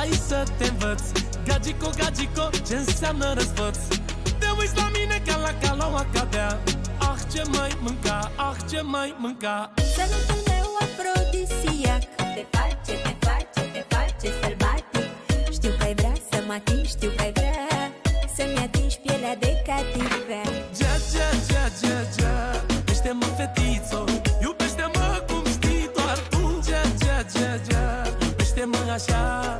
Hai să te învăț. Gagico, gagico, ce înseamnă răzvăț? Te uiți la mine ca la caloa cadea Ah, ce mai mânca, ah, ce mai mânca. Salutul meu afrodisiac. Te face, te face, te face sălbatic. Știu că ai vrea să mă atingi, știu că ai vrea Să-mi atingi pielea de catifea Gea, gea, gea, gea, gea. Iubește-mă, fetițo Iubește-mă cum știi doar tu. Gea, gea, gea, gea. Iubește-mă așa. Hai că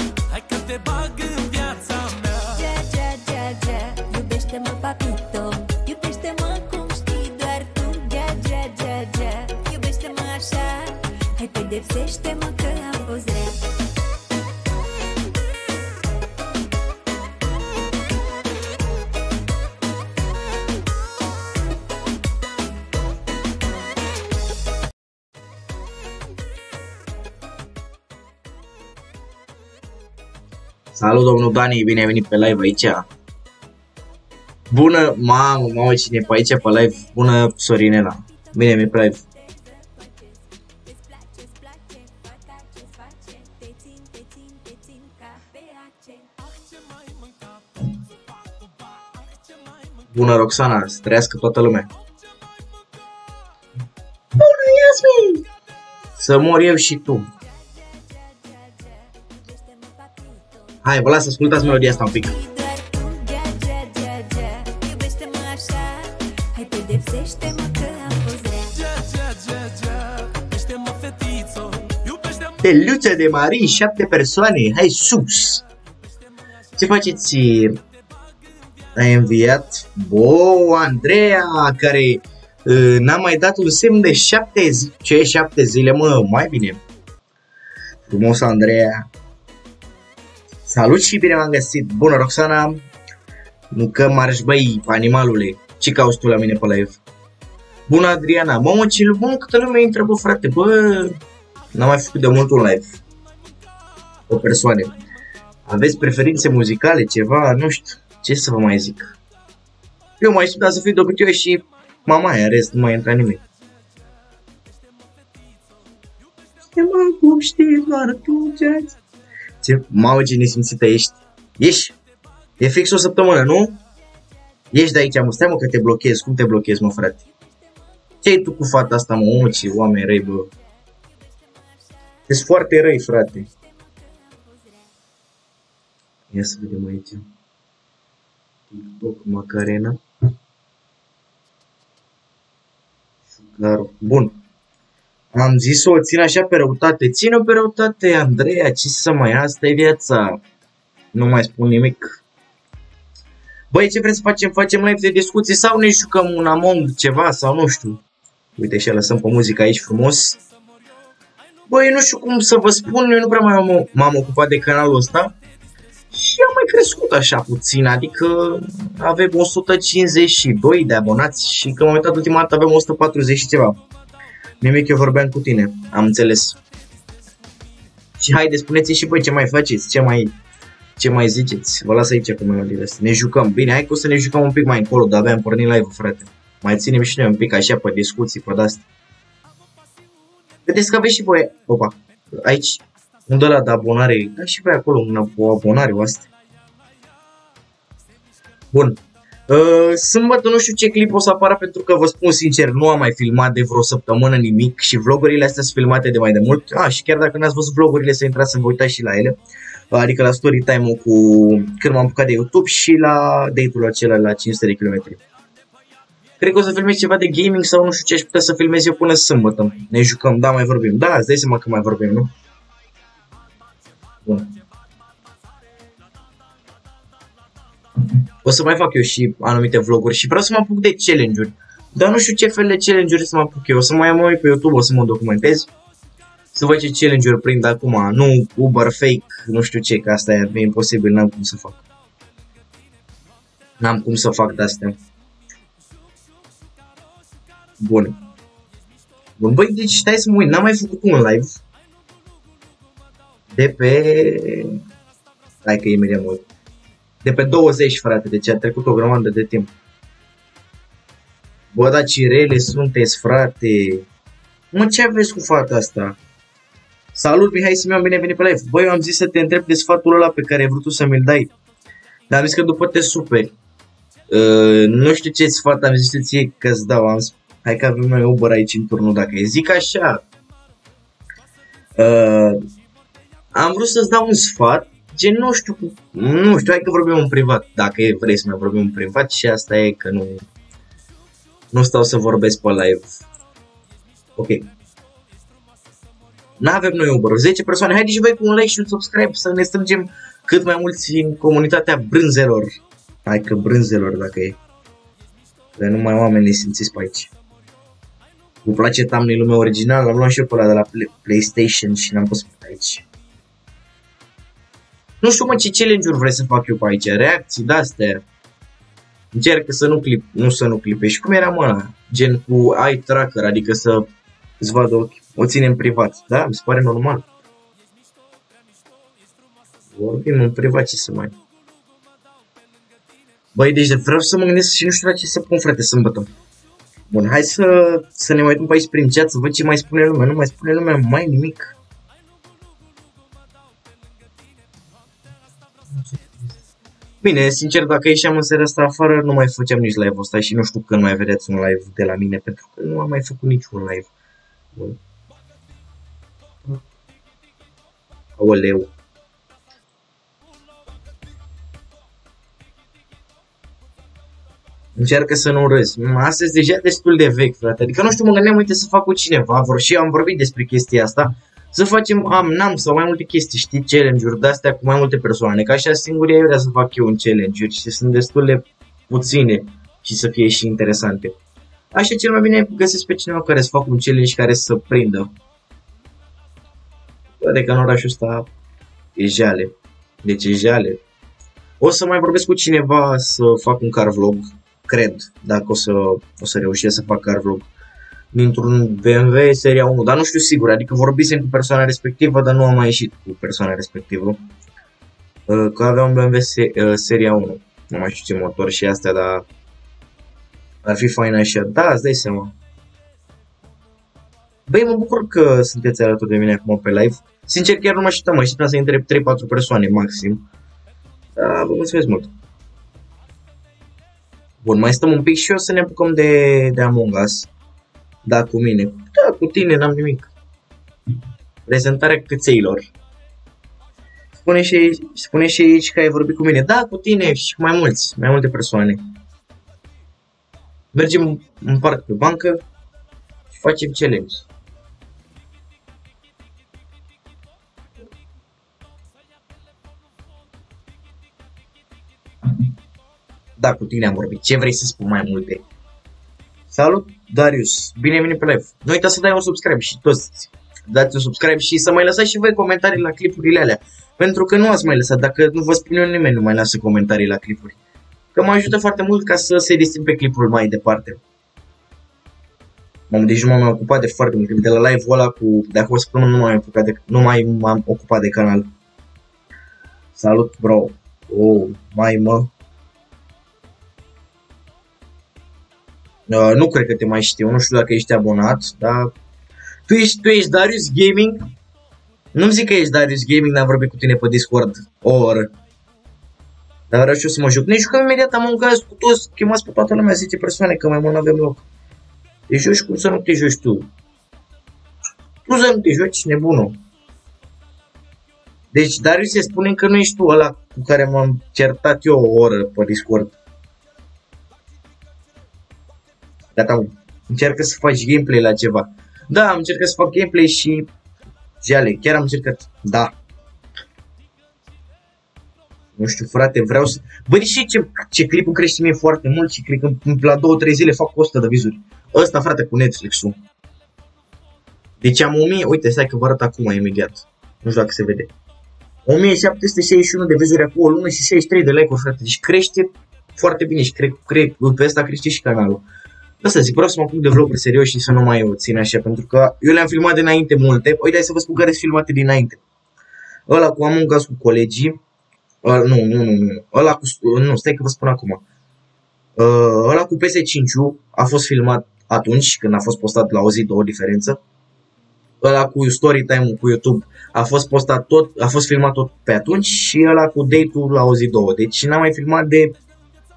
te bag în viața mea. Gea, gea, gea, gea Iubește-mă, papito Iubește-mă cum știi doar tu. Gea, gea, gea, gea Iubește-mă așa Hai pedepsește-mă Salut, domnul Dani, bine ai venit pe live aici. Bună, mamă, mamă, cine e pe aici pe live? Bună, Sorinela. Bine ai venit pe live. Îți place, îți place Fata ce-ți face Te țin, te țin, te țin Ca pe ace Bună, Roxana, să trăiască toată lumea. Bună, Yasmin! Să mor eu și tu. Hai, vă las să ascultați melodia asta un pic. Doar tu, gea, gea, gea, gea Iubește-mă așa Hai pedepsește-mă că am fost rea Gea, gea, gea, gea Iubește-mă, fetițo Iubește-mă Peluță de Marii, șapte persoane, hai sus! Ce faceți? Ai înviat? Bo, Andreea, care uh, n-a mai dat un semn de șapte zile. Ce șapte zile, mă? Mai bine. Frumos, Andreea. Salut și bine m-am găsit. Bună, Roxana. Nu că marș, băi, animalule. Ce cauți tu la mine pe live? Bună, Adriana. Mamă, ce bun, câtă lume intră, bă, frate. Bă, N-am mai făcut de mult un live. O persoane. Aveți preferințe muzicale, ceva, nu știu, ce să vă mai zic. Eu mai știu, dar să fiu de obicei și mama aia, rest, nu mai intra nimeni. Ce mă, cum știi doar tu ce Ce, mamă, ce nesimțită ești. Ești? E fix o săptămână, nu? Ești de aici, mă, stai mă că te blochezi. Cum te blochezi, mă, frate? Ce ai tu cu fata asta, mă? Mă, ce oameni răi, bă. Ești foarte răi, frate. Ia să vedem aici. TikTok, Macarena. Sugaru. Bun. Am zis-o, o țin așa pe răutate. Ține-o pe răutate, Andreea, ce să mai, asta e viața. Nu mai spun nimic. Băi, ce vreți să facem? Facem live de discuții sau ne jucăm un Among ceva sau nu știu. Uite și lăsăm pe muzică aici frumos. Băi, nu știu cum să vă spun, eu nu prea mai am- m-am ocupat de canalul ăsta. Și am mai crescut așa puțin, adică avem 152 de abonați și când m-am uitat ultima dată avem 140 și ceva. Nimic, eu vorbeam cu tine, am înțeles. Și haide, spuneți și voi ce mai faceți, ce mai, ce mai ziceți. Vă las aici cu melodiile astea. Ne jucăm. Bine, hai că o să ne jucăm un pic mai încolo, dar aveam pornit live-ul, frate. Mai ținem și noi un pic așa pe discuții, pe de-astea. Vedeți că aveți și voi, opa, aici, un de la de abonare, da și voi acolo una, o abonare o astea. Bun. Uh, sâmbătă nu știu ce clip o să apară pentru că vă spun sincer, nu am mai filmat de vreo săptămână nimic și vlogurile astea sunt filmate de mai de mult. Ah, și chiar dacă n-ați văzut vlogurile să intrați să vă uitați și la ele. Adică la story time-ul cu când m-am apucat de YouTube și la date-ul acela la 500 de km. Cred că o să filmez ceva de gaming sau nu știu ce aș putea să filmez eu până sâmbătă. Ne jucăm, da, mai vorbim. Da, îți dai seama că mai vorbim, nu? Bun. O să mai fac eu și anumite vloguri și vreau să mă apuc de challenge-uri. Dar nu știu ce fel de challenge-uri să mă apuc eu. O să mai mai pe YouTube, o să mă documentez. Să văd ce challenge-uri prind acum. Nu Uber fake, nu știu ce, că asta e imposibil, n-am cum să fac. N-am cum să fac de-astea. Bun. Bun, băi, deci stai să mă uit, n-am mai făcut un live de pe... Hai că imediat mă uit. De pe 20, frate, deci a trecut o grămadă de timp. Bă, dar ce rele sunteți, frate. Mă, ce aveți cu fata asta? Salut, Mihai Simeon, bine venit pe live. Băi, eu am zis să te întreb de sfatul ăla pe care ai vrut tu să mi-l dai. Dar am zis că după te superi. Uh, nu știu ce sfat am zis ție că îți dau. Am zis, hai că avem noi Uber aici în turnul dacă e. Zic așa. Uh, am vrut să-ți dau un sfat, gen nu știu, nu știu, hai că vorbim în privat, dacă vrei să mai vorbim în privat și asta e că nu, nu stau să vorbesc pe live. Ok. N-avem noi Uber, 10 persoane, haideți și voi cu un like și un subscribe să ne strângem cât mai mulți în comunitatea brânzelor. Hai că brânzelor dacă e. Că numai oameni simțiți pe aici. Vă place thumbnail-ul meu original? L-am luat și eu pe ăla de la PlayStation și l-am pus pe aici. Nu știu mă ce challenge-uri vrei să fac eu pe aici, reacții de-astea. Încercă să nu, clip, nu să nu clipești. Cum era mă ăla? Gen cu eye tracker, adică să îți vadă ochi. O ținem privat. Da, mi se pare normal. Vorbim în privat ce să mai... Băi, deci vreau să mă gândesc și nu știu la ce să pun, frate, sâmbătă. Bun, hai să, să ne mai uităm pe aici prin chat, să văd ce mai spune lumea. Nu mai spune lumea mai nimic. Bine, sincer, dacă ieșeam în seara asta afară, nu mai făceam nici live-ul ăsta și nu știu când mai vedeți un live de la mine, pentru că nu am mai făcut niciun live. Bun. Aoleu. Încearcă să nu râzi. Astăzi deja destul de vechi, frate. Adică nu știu, mă gândeam, uite, să fac cu cineva. Vor și am vorbit despre chestia asta. Să facem am, n-am sau mai multe chestii, știi, challenge-uri de-astea cu mai multe persoane. Ca așa singur eu vrea să fac eu un challenge-uri și sunt destul de puține și să fie și interesante. Așa cel mai bine găsesc pe cineva care să facă un challenge care să prindă. Poate că în orașul ăsta e jale. Deci e jale. O să mai vorbesc cu cineva să fac un car vlog cred, dacă o să, o să reușesc să fac car vlog dintr-un BMW seria 1, dar nu știu sigur, adică vorbisem cu persoana respectivă, dar nu am mai ieșit cu persoana respectivă. Uh, că avea un BMW uh, seria 1, nu mai știu ce motor și astea, dar ar fi fain așa. Da, îți dai seama. Băi, mă bucur că sunteți alături de mine acum pe live. Sincer, chiar nu mă așteptam, mă așteptam să intre 3-4 persoane maxim. Da, vă mulțumesc mult. Bun, mai stăm un pic și o să ne apucăm de, de Among Us. Da, cu mine. Da, cu tine n-am nimic. Prezentarea cățeilor. Spune și, spune și aici că ai vorbit cu mine. Da, cu tine și cu mai mulți, mai multe persoane. Mergem în parc pe bancă și facem challenge. Da, cu tine am vorbit. Ce vrei să spun mai multe? Salut, Darius. Bine venit pe live. Nu uita să dai un subscribe și toți dați un subscribe și să mai lăsați și voi comentarii la clipurile alea. Pentru că nu ați mai lăsat. Dacă nu vă spune nimeni, nu mai lasă comentarii la clipuri. Că mă ajută foarte mult ca să se distribue clipul mai departe. Mamă, deci nu m-am ocupat de foarte mult De la live-ul ăla cu... De acum săptămână nu, m-am ocupat de, nu mai m-am ocupat de canal. Salut, bro. Oh, mai mă. Uh, nu cred că te mai știu, nu știu dacă ești abonat, dar tu ești, tu ești Darius Gaming? Nu-mi zic că ești Darius Gaming, n-am vorbit cu tine pe Discord o oră. Dar vreau și eu să mă juc. Ne jucăm imediat, am un caz cu toți, chemați pe toată lumea, 10 persoane, că mai mult nu avem loc. Te joci cum să nu te joci tu? Tu să nu te joci, nebunul. Deci Darius se spune că nu ești tu ăla cu care m-am certat eu o oră pe Discord. Gata, încearcă să faci gameplay la ceva. Da, am încercat să fac gameplay și jale, chiar am încercat. Da. Nu știu, frate, vreau să... Bă, și ce, ce clipul crește mie foarte mult și cred că la 2-3 zile fac 100 de vizuri. Ăsta, frate, cu Netflix-ul. Deci am 1000, uite, stai că vă arăt acum imediat. Nu știu dacă se vede. 1761 de vizuri acum o lună și 63 de like-uri, frate. Deci crește foarte bine și cred, cred, pe ăsta crește și canalul. Asta zic, vreau să mă apuc de vloguri serios și să nu mai o țin așa, pentru că eu le-am filmat de înainte multe. Uite, hai să vă spun care sunt filmate dinainte. Ăla cu Among Us cu colegii. Ăla, nu, nu, nu, nu. Ăla cu... Nu, stai că vă spun acum. Ăla cu PS5 a fost filmat atunci, când a fost postat la o zi, două diferență. ăla cu story time cu YouTube a fost postat tot, a fost filmat tot pe atunci și ăla cu date-ul la o zi două. Deci n-am mai filmat de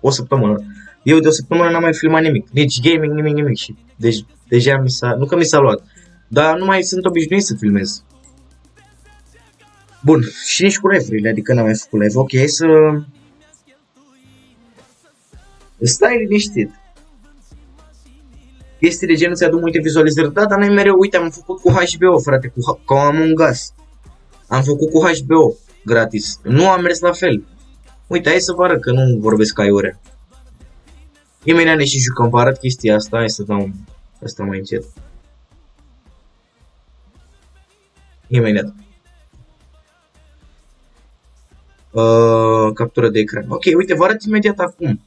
o săptămână. Eu de o săptămână n-am mai filmat nimic. Nici gaming, nimic, nimic. Și deci deja mi s-a, nu că mi s-a luat, dar nu mai sunt obișnuit să filmez. Bun, și nici cu live adică n-am mai făcut live. Ok, să... Stai liniștit. Chestii de genul ți aduc multe vizualizări. Da, dar noi mereu, uite, am făcut cu HBO, frate, cu, cu Among Us. Am făcut cu HBO, gratis. Nu am mers la fel. Uite, hai să vă arăt că nu vorbesc ca iure. Imediat ne și jucăm, vă arăt chestia asta, hai să dau asta mai încet. Imediat. Uh, captură de ecran. Ok, uite, vă arăt imediat acum.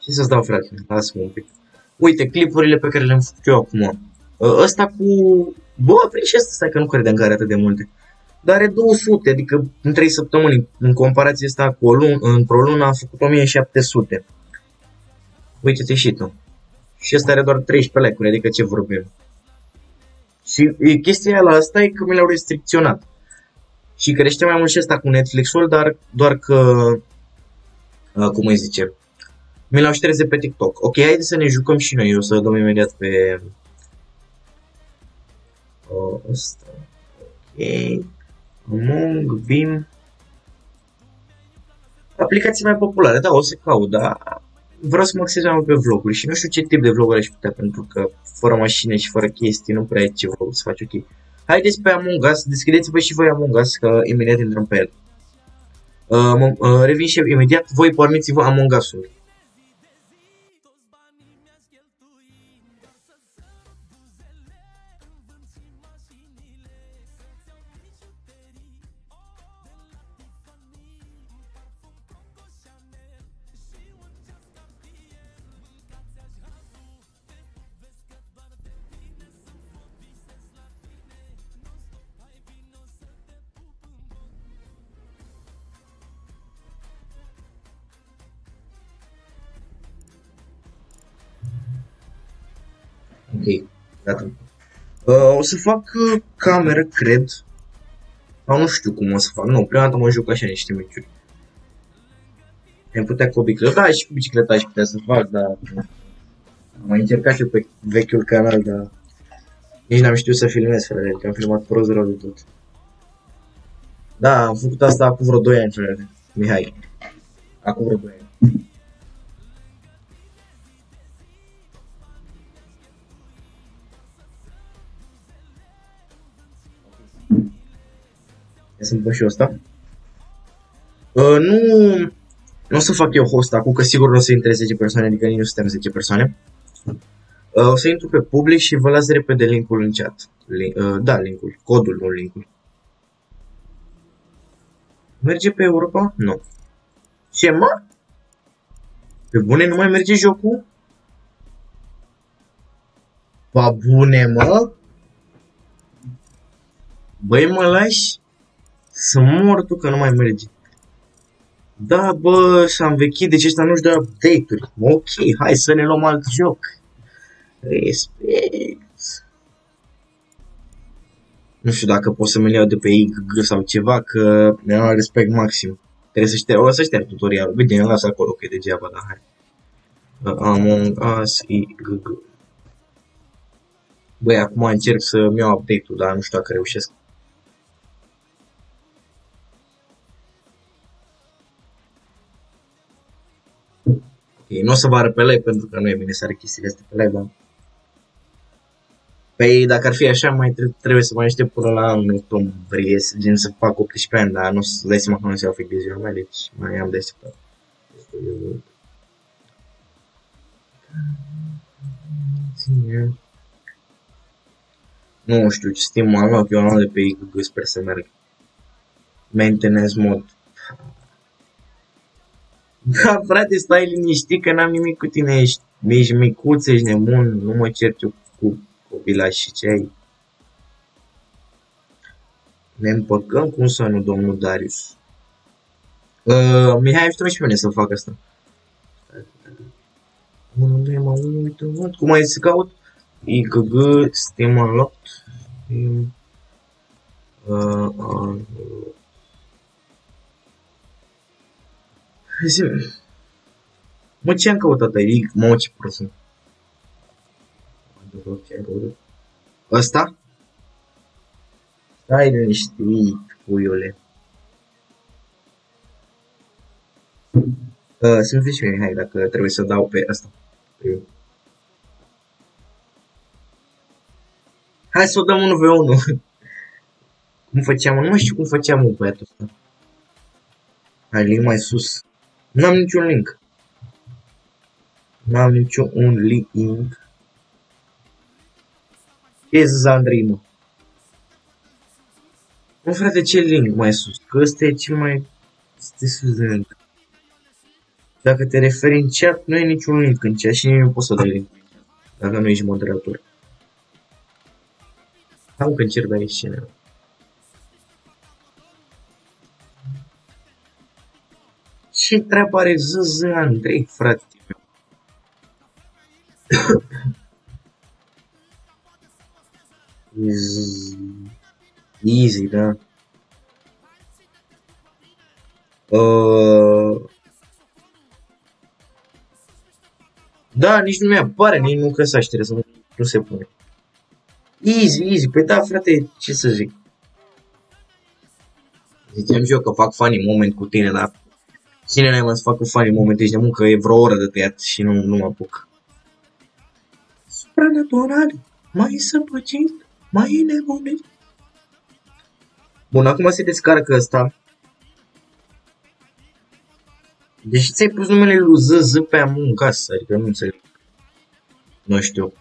Ce să-ți dau, frate? Lasă-mă un pic. Uite, clipurile pe care le-am făcut eu acum. Uh, ăsta cu... Bă, prin ce stai că nu credeam că are atât de multe. Dar are 200, adică în 3 săptămâni, în comparație asta cu o lună, într-o lună am făcut 1700. Uite-te și tu. Și ăsta are doar 13 like adică ce vorbim. Și chestia la asta e că mi l-au restricționat. Și crește mai mult și asta cu Netflix-ul, dar doar că, cum îi zice, mi l-au șters de pe TikTok. Ok, haide să ne jucăm și noi, o să dăm imediat pe uh, ăsta. Ok. Among, Beam. Aplicații mai populare, da, o să caut, dar vreau să mă axez mai pe vloguri și nu știu ce tip de vloguri aș putea, pentru că fără mașină și fără chestii nu prea ai ce vlog să faci ok. Haideți pe Among Us, deschideți-vă și voi Among Us, că imediat intrăm pe el. Uh, uh, revin și imediat, voi porniți-vă Among Us-ul. Gata. Uh, o să fac uh, cameră, cred. Sau nu știu cum o să fac. Nu, prima dată mă joc așa niște meciuri. Am putea cu o bicicletă. Da, și cu bicicleta aș putea să fac, dar... Am mai încercat și eu pe vechiul canal, dar... Nici n-am știut să filmez, frate, că am filmat prost rău de tot. Da, am făcut asta acum vreo 2 ani, frate. Mihai. Acum vreo 2 ani. Ia să văd și ăsta. Uh, nu, nu o să fac eu host acum, că sigur nu o să intre 10 persoane, adică nici nu suntem 10 persoane. Uh, o să intru pe public și vă las repede linkul în chat. Link, uh, da, linkul, codul, nu linkul. Merge pe Europa? Nu. Ce, mă? Pe bune nu mai merge jocul? Pa bune, mă? Băi, mă lași? Să mor tu că nu mai merge. Da, bă, s-a învechit, deci ăsta nu-și dă update-uri. Ok, hai să ne luăm alt joc. Respect. Nu știu dacă pot să-mi iau de pe IGG sau ceva, că mi-am respect maxim. Trebuie să șterg, o să șterg tutorialul. Bine, las acolo, că e degeaba, dar hai. Among Us IGG. Băi, acum încerc să-mi iau update-ul, dar nu știu dacă reușesc. Ok, nu o să vă arăt pe live pentru că nu e bine să arăt chestiile astea pe live, dar... Păi dacă ar fi așa, mai trebuie să mai aștept până la anul octombrie, gen să fac 18 ani, dar nu să dai seama că nu se iau fix de ziua mea, deci mai am de așteptat. Nu știu ce Steam am luat, eu am luat de pe IGG, sper să merg. Maintenance mod da, frate, stai liniștit că n-am nimic cu tine, ești, ești micuț, ești nebun, nu mă cert eu cu copilași și ce ai. Ne împăcăm cum să nu, domnul Darius. Uh, Mihai, ajută și pe mine să fac asta. Unde mă uit, Cum ai să caut? IGG, Steam Unlocked, Steam, uh, uh, zi Mă, ce am căutat aici? Mă, ce prost sunt. Ăsta? Stai liniștit, puiule. Uh, sunt și hai, dacă trebuie să dau pe asta. Hai să o dăm 1v1. cum făceam? Nu mai știu cum făceam un băiatul ăsta. Hai, link mai sus. N-am niciun link. N-am niciun un link. Ce Zandrii, mă? Mă, frate, ce link mai sus? Că ăsta e cel mai... Este sus de link. Dacă te referi în chat, nu e niciun link în chat și nu poți să dai link. Dacă nu ești moderator. Am că încerc de aici scenă. Ce treabă are ZZ Andrei, frate? Easy, da. Uh... Da, nici nu mi-apare, nici nu că să aștere, să nu, nu se pune. Easy, easy. Păi da, frate, ce să zic. Ziceam și eu că fac funny moment cu tine, dar cine n-ai mai să facă funny moment? Ești de muncă, e vreo oră de tăiat și nu, nu mă apuc. Supranatural, mai săpăcit, mai nebunit. Bun, acum se descarcă ăsta. Deci ți-ai pus numele lui ZZ pe amun în casă, adică nu înțeleg. Nu știu.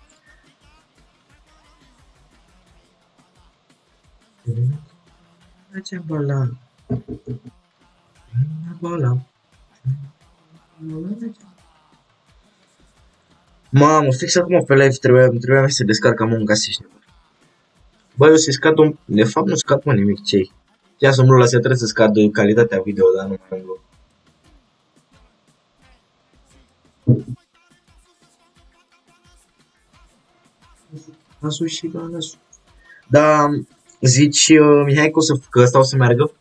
Mergem bola. Bola. Mamă, fix acum pe live trebuia, trebuia să descarc am un gasiști. Bă, eu să scad un... De fapt nu scad mă nimic, ce Ia să mă la trebuie să scad calitatea video, dar nu mai am Asu și la nasul. Da, zici, uh, Mihai, că, o să, că ăsta o să meargă?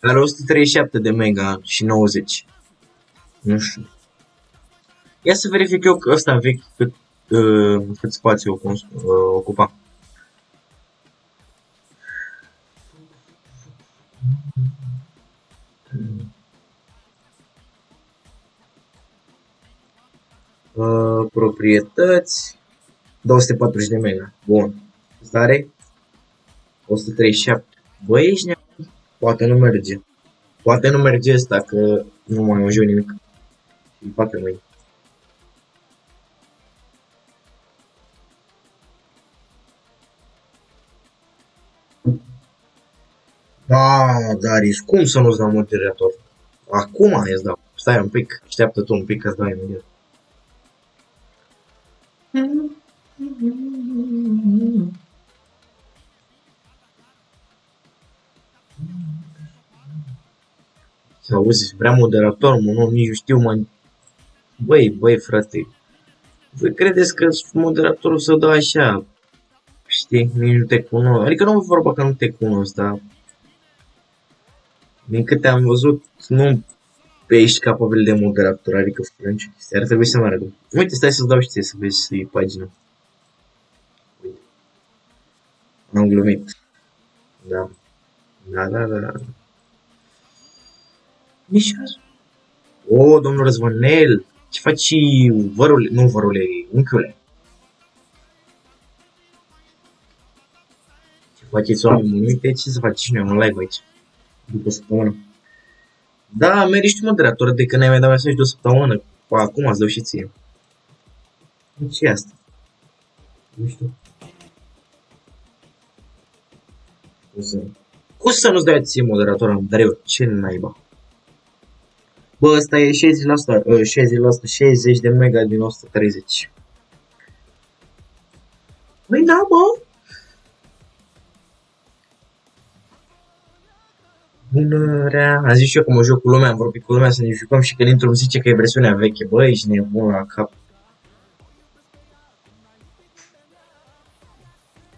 Are 137 de mega și 90. Nu știu. Ia să verific eu că ăsta vechi cât, uh, cât spațiu o, uh, ocupa. Uh, proprietăți 240 de mega. Bun. Stare 137. Băi, ești nebun? Poate nu merge. Poate nu merge asta, că nu mai am nimic. Poate mai. Da, Darius, cum să nu-ți dau moderator? Acum îți dau. Stai un pic, așteaptă tu un pic că-ți dau imediat. Și auzi, vrea moderator, mă, nu, nici nu știu, mă. Băi, băi, frate, voi credeți că moderatorul să dă așa, știi, nici nu te cunosc, adică nu vorba că nu te cunosc, dar din câte am văzut, nu pe ești capabil de moderator, adică frânci, ar trebui să meargă. Uite, stai să-ți dau și ție să vezi pagina. Am glumit. Da. Da, da, da. Nici azi. O, domnul Răzvănel, ce faci vărule, nu vărule, unchiule? Ce faceți oameni buni? Uite ce să faci noi un live aici. După săptămână. Da, meriști moderator de când ai mai dat mesaj de o săptămână. Acum ați dau și ție. Ce e asta? Nu știu. Cum să, cum să nu-ți dai ție moderator, dar eu, ce naiba? Bă, ăsta e 60%, 60%, 60 de mega din 130. Păi da, bă! Bună, rea. Am zis și eu că mă joc cu lumea, am vorbit cu lumea să ne jucăm și când intru îmi zice că e versiunea veche. Bă, ești nebun la cap.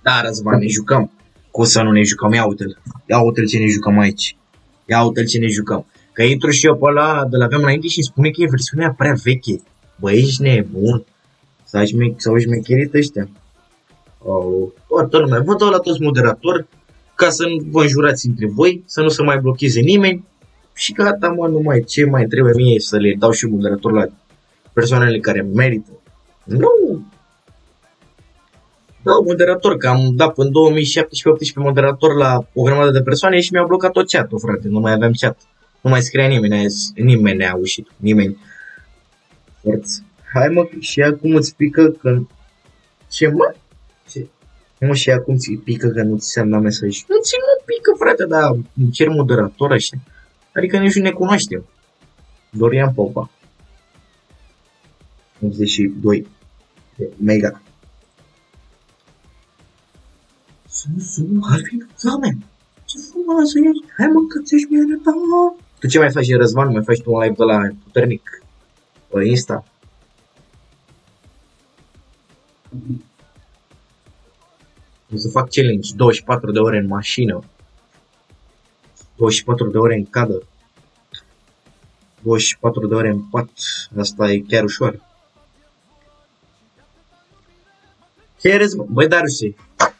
Da, Răzvan, ne jucăm. Cum să nu ne jucăm? Ia uite-l. Ia uite-l ce ne jucăm aici. Ia uite-l ce ne jucăm. Că intru și eu pe ăla de la aveam înainte și îmi spune că e versiunea prea veche. Bă, ești nebun. Să ai șme- să au șmecherit ăștia. Oh, toată lumea. Vă dau la toți moderatori ca să nu vă înjurați între voi, să nu se mai blocheze nimeni și gata, mă, nu mai ce mai trebuie mie să le dau și moderator la persoanele care merită. Nu! Da, moderator, că am dat până în 2017-18 moderator la o grămadă de persoane și mi-au blocat tot chat-ul, frate, nu mai aveam chat. Nu mai scria nimeni, azi, nimeni ne-a ușit, nimeni. Forță. Hai mă, și acum îți pică că... Ce mă? Ce? Mă, și acum ți pică că nu ți se da mesaj. Nu ți nu pică, frate, dar îmi cer moderator așa. Adică nici nu ne cunoaștem. Dorian Popa. 82 de mega. Sun, sun, Harvey, oameni. Ce frumoasă ești. Hai mă, că ți-ești mie ta. Tu ce mai faci, Răzvan? Mai faci tu un live de la puternic? Pe Insta? O să fac challenge 24 de ore în mașină. 24 de ore în cadă. 24 de ore în pat. Asta e chiar ușor. Ce eres, mă? Băi, Dariuse,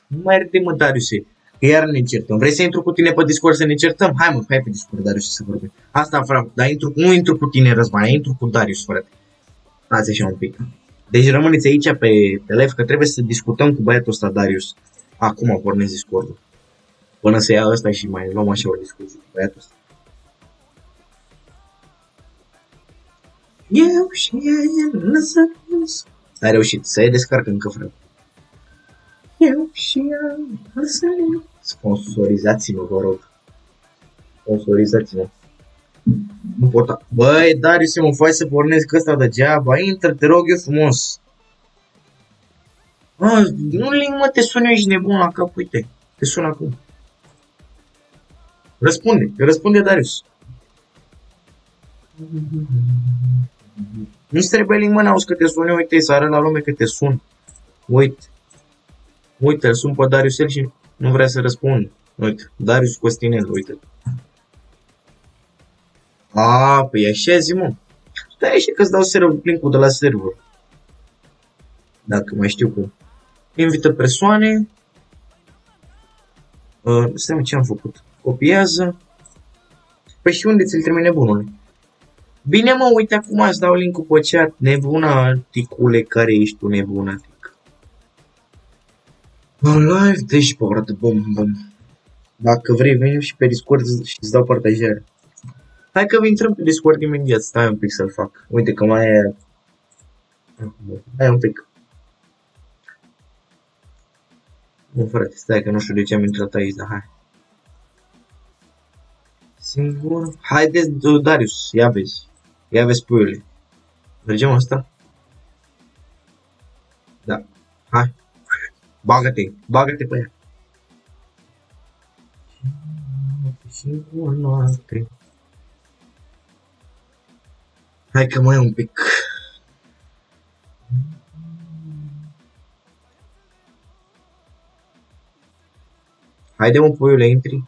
nu mai râde, mă, Dariuse, că iar ne certăm. Vrei să intru cu tine pe Discord să ne certăm? Hai, mă, hai pe Discord, Dariuse, să vorbim. Asta vreau, dar intru, nu intru cu tine, Răzvan, intru cu Darius, frate. Stați așa un pic. Deci rămâneți aici pe, pe live, că trebuie să discutăm cu băiatul ăsta, Darius. Acum pornesc Discord-ul. Până să ia ăsta și mai luăm așa o discuție cu băiatul ăsta. Eu și ea lăsă Ai reușit, să iei descarcă încă, frate. Eu și ea lăsă Sponsorizați-mă, vă rog. Sponsorizați-mă. Nu pot. Băi, Darius, mă faci să pornesc ăsta degeaba. Intră, te rog eu frumos. A, nu link, mă, te sun eu, ești nebun la cap, uite. Te sun acum. Răspunde, răspunde Darius. Nu-ți trebuie link, mă, n-auzi că te sun eu, uite, să arăt la lume că te sun. Uite. Uite, îl sun pe Darius el și nu vrea să răspund. Uite, Darius Costinel, uite. A, păi așa zi, mă. Stai și că-ți dau server, link-ul de la server. Dacă mai știu cum. Invită persoane. Uh, stai ce am făcut. Copiază. Păi și unde ți-l termine bunul? Bine mă, uite acum îți dau link-ul pe chat. Nebuna, ticule, care ești tu nebunatic? Live dashboard, bum, bum. Dacă vrei, venim și pe Discord și îți dau partajare. Hai că intrăm pe Discord imediat, stai un pic să-l fac. Uite că mai e... Hai un pic. Nu, frate, stai că nu știu de ce am intrat aici, dar hai. Singur... Haideți, Darius, ia vezi. Ia vezi puiule. Mergem asta? Da. Hai. Bagă-te, bagă-te pe ea. Singur noapte. Hai că mai un pic. Haide mă, puiule, intri.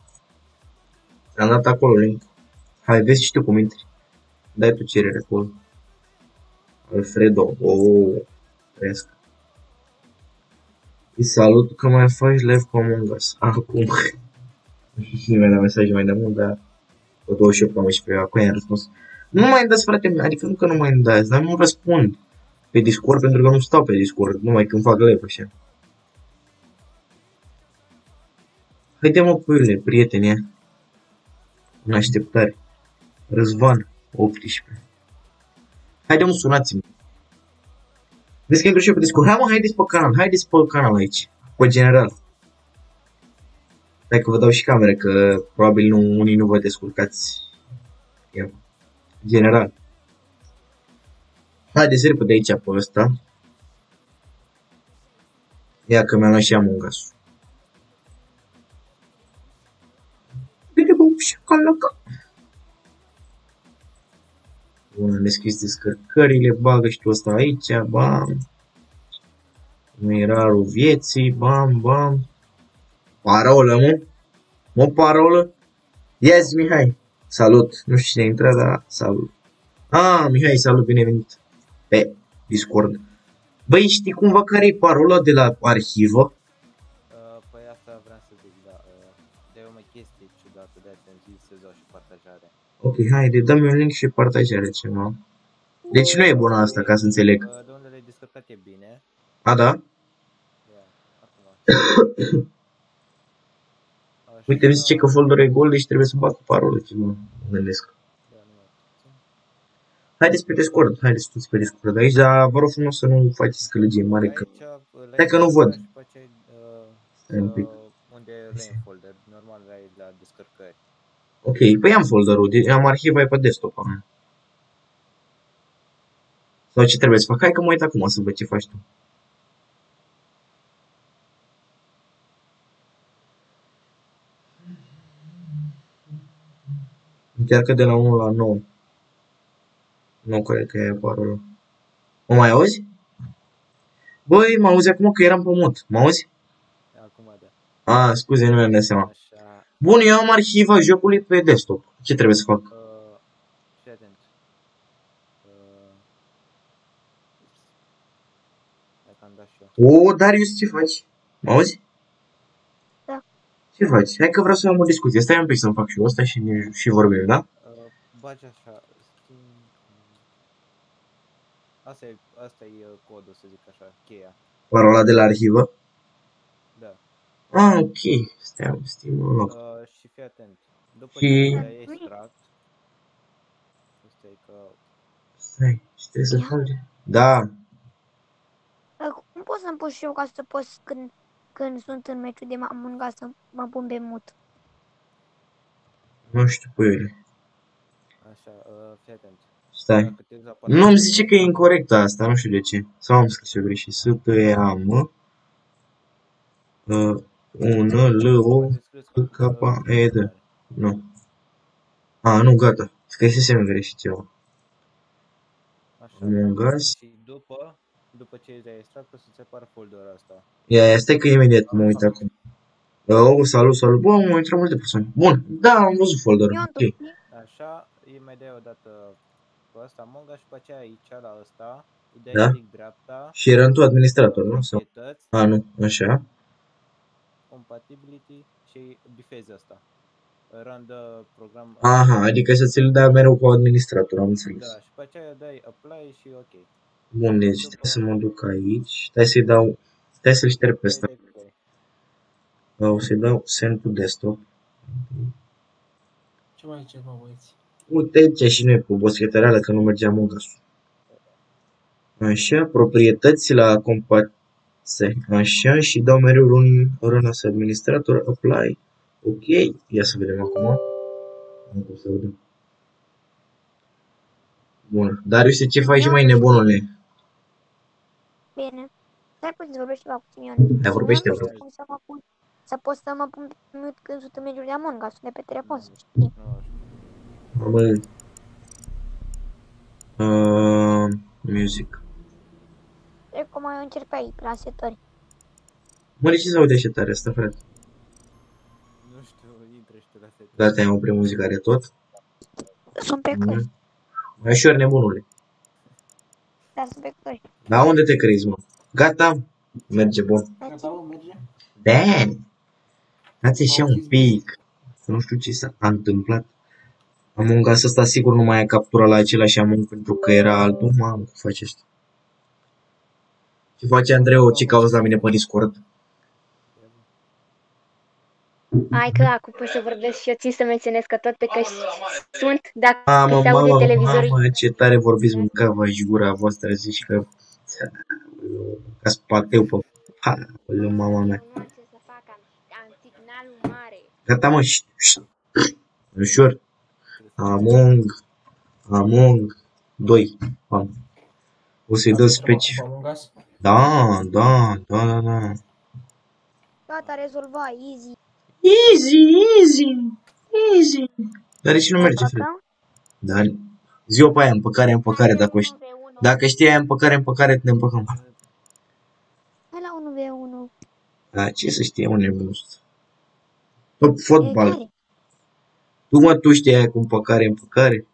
Am dat acolo link. Hai, vezi și tu cum intri. Dai tu cerere acolo. Alfredo. Oh, cresc. Îi salut că mai faci live cu Among Us. Acum. Nu știu cine mi-a dat mesaje mai de mult, dar pe 28 am și pe acolo i-am răspuns. Nu mai dați, frate, adică nu că nu mai dați, dar nu răspund pe Discord pentru că nu stau pe Discord, numai când fac live așa. Haide mă, puiule, prietene, în așteptare. Răzvan, 18. Haide mă, sunați-mă. Vezi că intru și eu pe Discord. Hai mă, haideți pe canal, haideți pe canal aici, pe general. Dacă vă dau și cameră, că probabil nu, unii nu vă descurcați. Ia. General. Haideți repede aici pe ăsta. Ia că mi-am luat și Among Us. Bine, bă, și calaca. Bun, am deschis descărcările, bagă și tu ăsta aici, bam. Mirarul vieții, bam, bam. Parolă, mă? Mă, parolă? Ia zi, Mihai. Salut. Nu știu cine intră, dar salut. Ah, Mihai, salut, bine venit. Pe Discord. Băi, știi cumva care e parola de la arhivă? Ok, haide, dă-mi un link și partajare ceva. Deci nu e bună asta, ca să înțeleg. Uh, de unde le-ai descărcat e bine. A, da? Ia, acum. Așa, Uite, îmi zice că folderul e gol, deci trebuie să bag cu parolă ceva. Mă gândesc. da, nu mai puțin. Haideți pe Discord, haideți toți pe Discord aici, dar vă rog frumos să nu faceți călăgie mare, că Aici, uh, Stai că nu văd. și după aceea, uh, Stai un pic. uh, Unde e rain folder, normal ai la descărcări. Ok, păi am folderul, de- am arhiva e pe desktop am. Sau ce trebuie să fac? Hai că mă uit acum să văd ce faci tu. Încearcă de la 1 la 9. Nu cred că e parola. Mă mai auzi? Băi, mă auzi acum că eram pe mut. Mă auzi? Acum, da. A, scuze, nu mi-am dat seama. Așa, Bun, eu am arhiva jocului pe desktop. Ce trebuie să fac? uh, fii atent. Uh, Hai că am dat și eu. O, Darius, ce faci? Mă auzi? Da. Ce faci? Hai că vreau să am o discuție. Stai un pic să-mi fac și eu asta și, ne- și vorbim, da? Uh, bagi așa, schimb... Asta e, asta e uh, codul, să zic așa, cheia. Parola de la arhivă. Da. Ah, ok. Stai, am stim în loc. Uh, și fii atent. După Și- ce le-ai extract, asta e că... Stai, ce trebuie să faci? Da. Uh, Cum pot să-mi pun și eu ca să pot când, când sunt în meciul de Among Us să mă pun pe mut? Nu știu, puiule. Așa, uh, fii atent. Stai. Dacă te uiți la Nu, îmi partea- zice că e incorrectă asta, nu știu de ce. Sau am scris eu greșit. S, T, E, A, M. Uh, U, N, L, O. Poate scriu K, că- E, D. Nu. A, nu, gata. Scrisesem greșit ceva. Așa. Among Us. Și după, după ce îți ai extract, o să-ți apară folderul asta. Ia, ia, stai că imediat mă uit acum. Oh, salut, salut. Bă, mă intră multe persoane. Bun, da, am văzut folderul. Eu am Ok. Așa, îi mai dai o dată pe ăsta Among Us și după aceea aici la ăsta, îi dai Da. click dreapta, Și era tu administrator, nu? Sau? proprietăți, A, nu, așa. Compatibility și bifezi asta. Run the program. Aha, adică să ți-l dea mereu cu administrator, am înțeles. Da, și după aceea dai apply și ok. Bun, deci trebuie să mă duc aici. Stai să-i dau... Stai să-l șterg pe ăsta. O să-i dau send to desktop. Ce mai e ceva, băieți? Uite aici și noi cu boschetăreală că nu mergea Among Us. Așa, proprietăți la compa... Așa, și dau mereu run, run as administrator, apply. Ok, ia să vedem acum. Nu cum să vedem. Bun, dar uite ce faci mai nebunule. Bine. Stai puțin să vorbești ceva cu Simion. Da, vorbește, Eu nu știu vorbește. cum să mă pun, să pot să mă pun pe mute când sunt în meciul de Among Us, de pe telefon, să știi. Nu știu. Bă. Uh, music. Cred că mai încerc pe aici, la setări. Mă, de ce se aude așa tare asta, frate? Nu știu, intră și tu la set. Da, te-ai oprit muzica de tot? Sunt pe cări. Mhm. Mai ușor, nebunule. Da, sunt pe cări. Da, unde te crezi, mă? Gata? Merge bun. Gata, bă, merge? Da! Dați așa un pic. Să nu știu ce s-a întâmplat. Among Us ăsta sigur nu mai e captura la același Among pentru că era altul. Mamă, cum face ăsta? Ce face Andreu? Ce cauți la mine pe Discord? Hai că acum pot să vorbesc și eu țin să menționez că tot pe căști sunt, dacă Mamă, se aude mamă, televizorul. mamă, ce tare vorbiți, mâncava și gura voastră, zici că... Ca spateu pe... Ha, aoleu, mama mea. Nu am ce să fac, am, am signalul mare. Gata, mă, șt, șt. Ușor. Among... Among... 2. Pam. O să-i dau specific. Among Us? Da, da, da, da, da. Gata, rezolva, easy. Easy, easy, easy. Dar de ce nu merge, frate? Gata? Dar zi-o pe aia, împăcare, împăcare, dacă o știi. Dacă știi aia, împăcare, împăcare, ne împăcăm. Hai la 1v1. Da, ce să știe un nebun ăsta? Top E fotbal. care? Tu mă, tu știi aia cu împăcare, împăcare?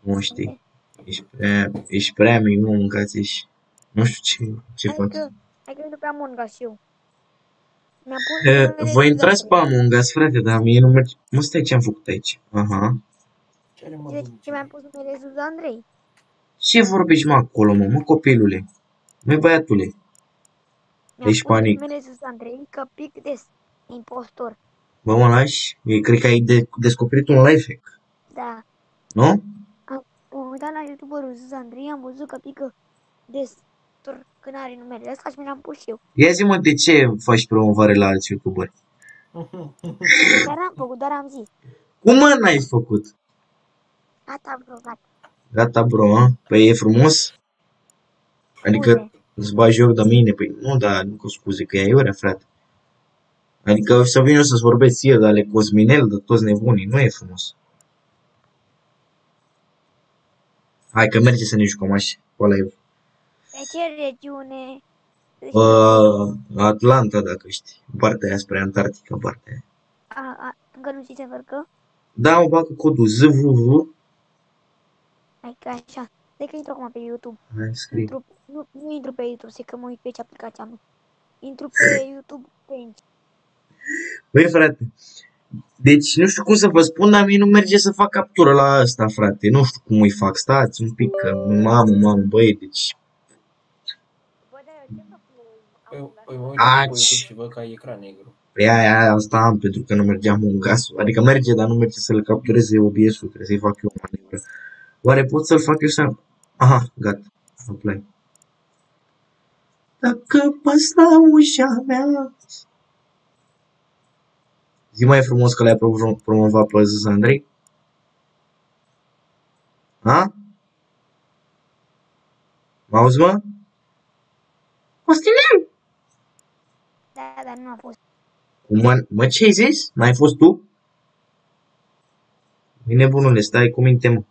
Nu știi. Ești prea, ești prea mic, nu mâncați, ești... Nu știu ce, ce faci. Adică, hai că intru pe Among Us și eu. Mi-am pus Eh, numele Voi Zuzan intrați pe Andrei. Among Us, frate, dar mie nu merge... Mă, stai ce am făcut aici. Aha. Ce are mă Ce, Dumici? ce mi-am pus numele Zuzan Andrei? Ce vorbești, mă, acolo, mă, mă, copilule? Măi, băiatule. Mi-am Ești pus panic. numele Zuzan Andrei că pic de impostor. Bă, mă lași? Eu cred că ai de- descoperit un life hack, Da. nu? Am uitat la youtuberul Zuzan Andrei, am văzut că pică des tor când are numele ăsta și mi l-am pus și eu. Ia zi-mă de ce faci promovare la alți youtuberi. Dar n-am făcut, doar am zis. Cum mă n-ai făcut? Gata, bro, gata. Gata, bro, a? Păi e frumos? Adică Scuze. îți bagi joc de mine? Păi nu, dar nu cu scuze, că e aiurea, frate. Adică să vin eu să-ți vorbesc ție de ale Cosminel, de toți nebunii, nu e frumos. Hai că merge să ne jucăm așa, pe live. Pe ce regiune? Uh, Atlanta, dacă știi. Partea aia spre Antarctica, partea aia. A, a, încă nu știi ce învărcă? Da, mă bagă codul ZVV. Hai că așa. Stai că intru acum pe YouTube. Hai, scrie. Intru, nu, nu intru pe YouTube, stai că mă uit pe ce aplicație am. Intru pe YouTube Paint. Băi, frate, deci nu știu cum să vă spun, dar mie nu merge să fac captură la asta, frate. Nu știu cum îi fac. Stați un pic, că mamă, mamă, băi, deci... Păi, păi mă uit acum pe Aci. YouTube și văd că ai ecran negru. Pe aia, aia asta am, pentru că nu mergeam un gaz. Adică merge, dar nu merge să-l captureze OBS-ul, trebuie să-i fac eu o manevră. Oare pot să-l fac eu să... Aha, gata. Apply. Dacă pas la ușa mea... Zi mai frumos că le-ai pro- promovat pe Zuz Andrei. Ha? Mă auzi, mă? Costinel! Da, dar nu a fost. Cum mă, mă, ce ai zis? N-ai fost tu? Bine, bunule, stai cu minte, mă.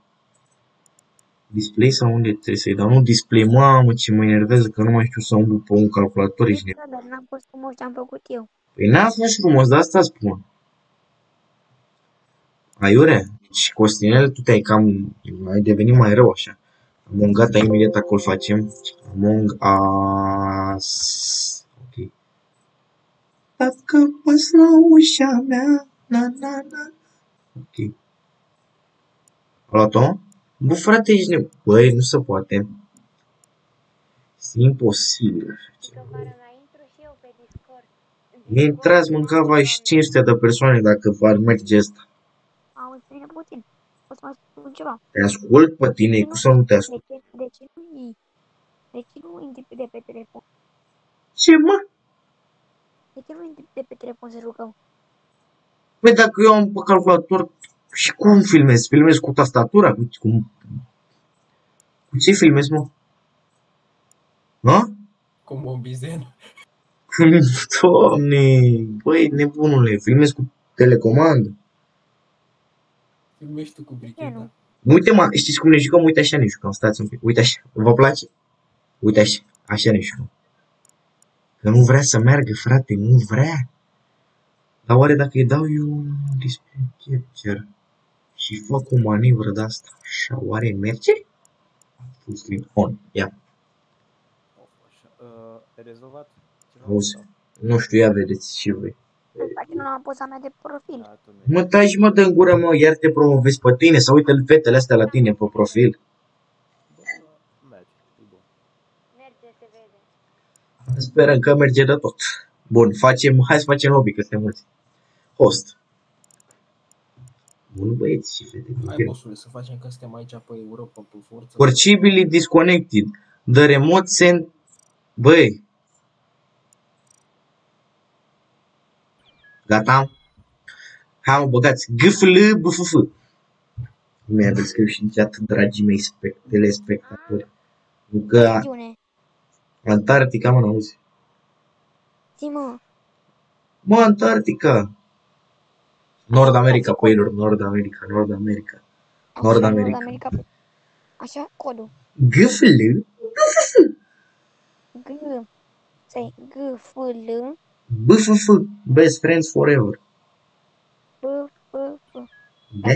Display sau unde trebuie să-i dau? Nu display, mamă, ce mă enervează că nu mai știu să umblu pe un calculator, ești nebun. Da, dar n-am fost frumos ce am făcut eu. Păi n-a fost frumos, de asta spun. Aiure, deci Costinel, tu te-ai cam, ai devenit mai rău așa. Among gata, imediat acolo facem. Among Us. Ok. Dacă pas la ușa mea, na, na, na. Ok. A luat-o? Bă, frate, ești ne... Băi, nu se poate. Este imposibil așa ceva. Că vară mai intru și eu pe Discord. Intrați, mâncava și 500 de persoane dacă v-ar merge asta. Auzi bine puțin. O să mai spun ceva. Te ascult pe tine, cum să nu te De ascult? ce, de ce nu iei? De ce nu intri de pe telefon? Ce, mă? De ce nu intri de pe telefon să jucăm? Păi dacă eu am pe calculator, și cum filmez? Filmez cu tastatura? Cu, cu, cu ce filmez, mă? Ha? Cu Mobizen. Doamne, băi, nebunule, filmez cu telecomandă. Filmești tu cu nu? bricheta. Uite, mă, știți cum ne jucăm? Uite așa ne jucăm, stați un pic. Uite așa, vă place? Uite așa, așa ne jucăm. Că nu vrea să meargă, frate, nu vrea. Dar oare dacă îi dau eu un display capture și fac o manevră de asta, așa, oare merge? Full screen on, ia, Așa, uh, ai rezolvat ceva? Auzi. Sau? nu știu, ia vedeți și voi. Dacă nu am poza mea de profil. Da, tu nu Mă, taci mă, dă gură, mă, iar te promovezi pe tine, sau uite fetele astea la tine pe profil. Bă, merge, e bun. Merge, se vede. Sperăm că merge de tot. Bun, facem, hai să facem lobby, că suntem mulți. Host. Bun, băieți și fete. Hai, bossule, să facem că suntem aici pe Europa, pe forță. Forcibly disconnected. The remote send... Băi. Gata? Hai mă, băgați. GFL, BFF. Mi-a descriu și nici atât, dragii mei spect- telespectatori. Nu că Regiune. Antarctica, mă, n-auzi. Zi, mă. Mă, Antarctica. Nord America, păilor, Nord America, Nord America. Așa, Nord America. America. Așa, codul. GFL? G. Stai, G, F, L, BFF, Best Friends Forever. B, B, B. Da,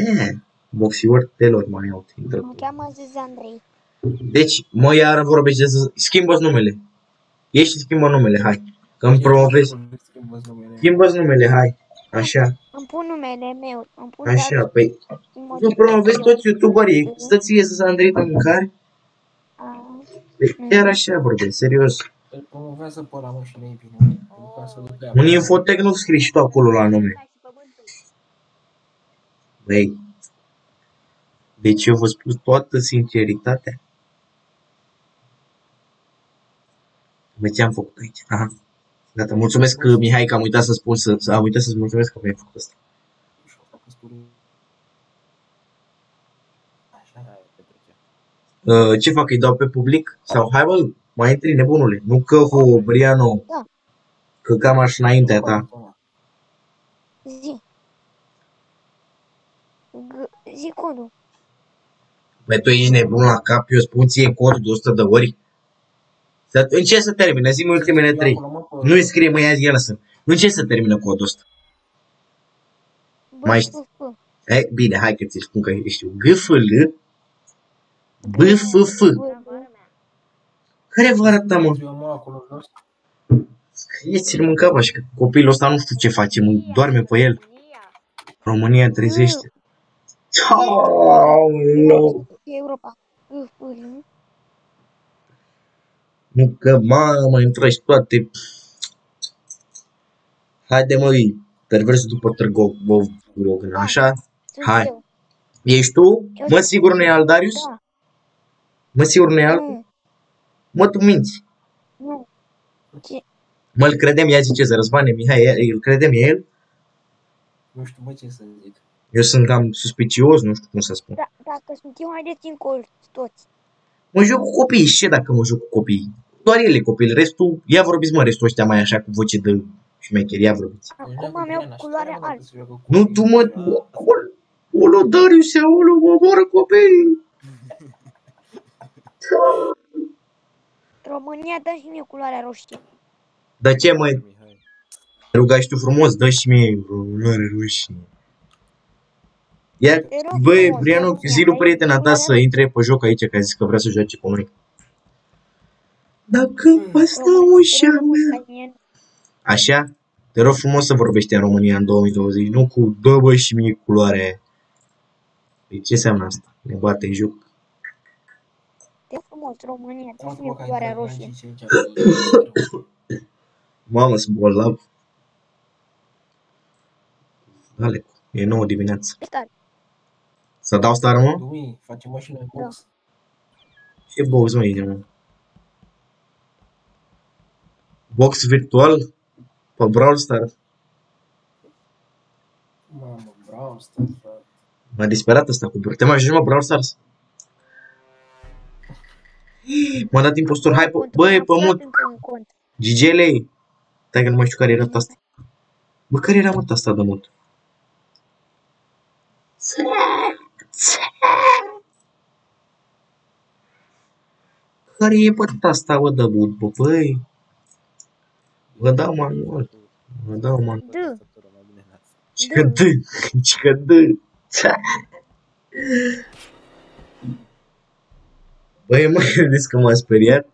boxior Taylor mai au timp. Mă cheamă Ziz Andrei. Deci, mă, iar vorbește să schimbă numele. Ieși și schimbă numele, hai. Că îmi promovezi. Schimbă-ți numele. schimbă numele, hai. Așa, Îmi pun numele meu. Îmi pun așa, păi schimbă nu promovezi toți youtuberii. Stă ție să s-a Andrei de mâncare? Păi, chiar așa vorbesc, serios. Îl promovează pe ăla, mă, și nu-i bine. Pentru ca să ducă Un infotec nu scrii și tu acolo la nume. Băi, deci eu vă spun toată sinceritatea. Băi, ce am făcut aici? Aha. Gata, mulțumesc că Mihai că am uitat să spun să, să am uitat să-ți mulțumesc că mi-ai făcut asta. și-o făcut studiul. Așa. Hai, Petrece. Uh, ce fac? Îi dau pe public? Sau hai bă, mai intri nebunule. Nu că ho, Briano. Da. Că cam aș înaintea ta. Zi. G- zi codul. Băi, tu ești nebun la cap, eu spun ție codul de 100 de ori. Să, în ce să termină? Zi-mi ultimele trei. Nu-i scrie, mă, ia zi, lasă. Nu în ce să termină codul ăsta? B, Mai B, știi? B. Hai, bine, hai că ți-l spun că știu. GFL BFF. B, B. Care vă arăta, mă? Eu mă acolo jos. Scrieți-l mâncava și că copilul ăsta nu știu ce face, mă, doarme pe el. România trezește. Aoleu. Europa. B, B, L. Nu că, mamă, intră și toate. Haide, măi, perversul după Târgov, Vov, așa? Sunt Hai. eu. Ești tu? Mă, sigur nu e al Darius? Da. Mă, sigur nu e al? Nu. Mă, tu minți. Nu. Ce? Mă, îl credem, ia zice Răzvane, Mihai, e- îl credem, e el? Nu știu, bă, ce să zic. Eu sunt cam suspicios, nu știu cum să spun. Da, dacă sunt eu, haideți în colț, toți. Mă joc cu copiii și ce dacă mă joc cu copiii? Doar ele copil, restul, ia vorbiți mă, restul ăștia mai așa cu voce de șmecheri, ia vorbiți. Acum am eu culoare alb. Nu tu mă, acolo, olo Darius, olo, mă moară copiii. România, dă și mie culoarea roșie. Dar ce mă, Mihai. rugai și tu frumos, dă și mie culoare roșie. Ia, Te rog băi, frumos, Brianu, dă-mi zi lui ai prietena ta culoarea să intre pe joc aici, că a zis că vrea să joace cu noi. Dacă pasta România, ușa frumos, mea. ca mie. Așa? Te rog frumos să vorbești în România în 2020, nu cu dă bă și mie culoarea aia. Păi ce înseamnă asta? Ne bate în joc? Te rog frumos, România, dă și Acum mie că ai culoarea intrat, roșie. și ce aici, Mamă, sunt bolnav. Dale, e nouă dimineața. Stai, Să dau star, mă? Dumi, facem mașină în box. Ce box, mă, e, mă? Box virtual? Pe Brawl Stars? Mamă, Brawl Stars, frate. M-a disperat ăsta cu Te mai joci, mă, Brawl Stars? M-a dat impostor. Hai, pe, băi, pe mut. Încă un cont. GGLA. Stai că nu mai știu care era asta. Bă, care era mă asta de mut? Care e bă asta, bă, de mut, bă, băi? Vă dau manual. Vă dau manual. D. Tastatură mai bine lasă. Și că D. Și că D. Băi, mă gândesc că m-a speriat.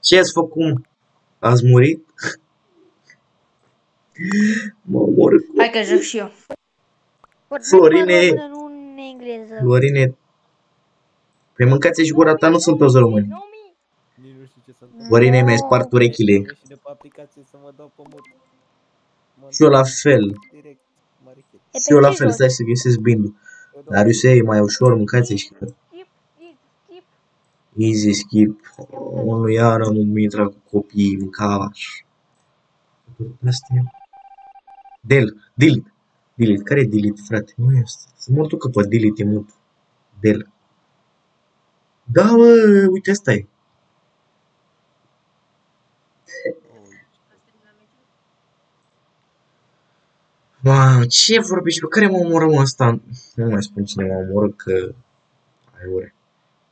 Ce ați făcut? Ați murit? Mă omor cu Hai că joc și eu. Vorbim Florine. în română, nu în engleză. Florine. Păi măcați și gura ta, nu sunt toți români. Nici nu știu ce să întâmplă. Florine mi-ai spart urechile. Și de pe aplicație să mă dau pe mut. Mă Și eu la fel. direct, marichet. E Și eu la pe fel, jos. stai să găsesc bindul. Eu dau Dar eu e mai ușor, mâncați și că Skip, skip, skip. Easy skip. Unul iară nu intra cu copiii în cavaș. Astea. Del, delete. Delete. Care e delete, frate? Nu e asta. Să mă ducă pe delete e mult. Del. Da, bă, uite asta e. Wow, ce vorbești? Pe care mă omoră mă ăsta? Nu mai spun cine mă omoră că... Ai ore.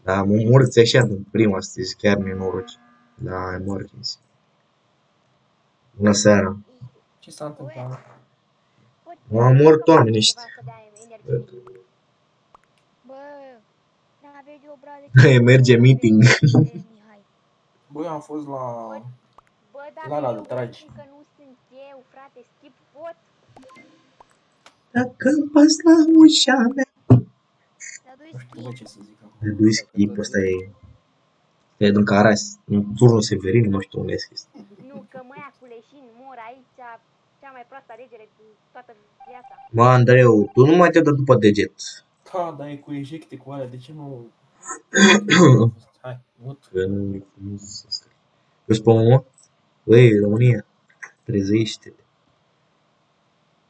Da, mă omorâți așa din prima, sunteți chiar nenoroci. Da, ai mă Bună seara. Ce s-a întâmplat? Am mort oameni ăștia. Bă, n-avea de obraze. Merge meeting. Mihai. Băi, am fost la... Bă, dar La la eu dragi. că nu sunt eu, frate, skip pot. Dacă pas la ușa mea. Dar doi Nu știu bă, schimb. ce să zic acum. De doi schimb, ăsta e... E din Caras, în turnul Severin, nu știu unde e scris. Nu, că măia cu leșin mor aici, cea mai proastă alegere cu toată viața. Mă, Andreu, tu nu mai te dă după deget. Da, dar e cu ejecte cu alea, de ce nu... Hai, mut. Că nu e frumos să scrii. Eu spun, mă, băi, România, trezește-te.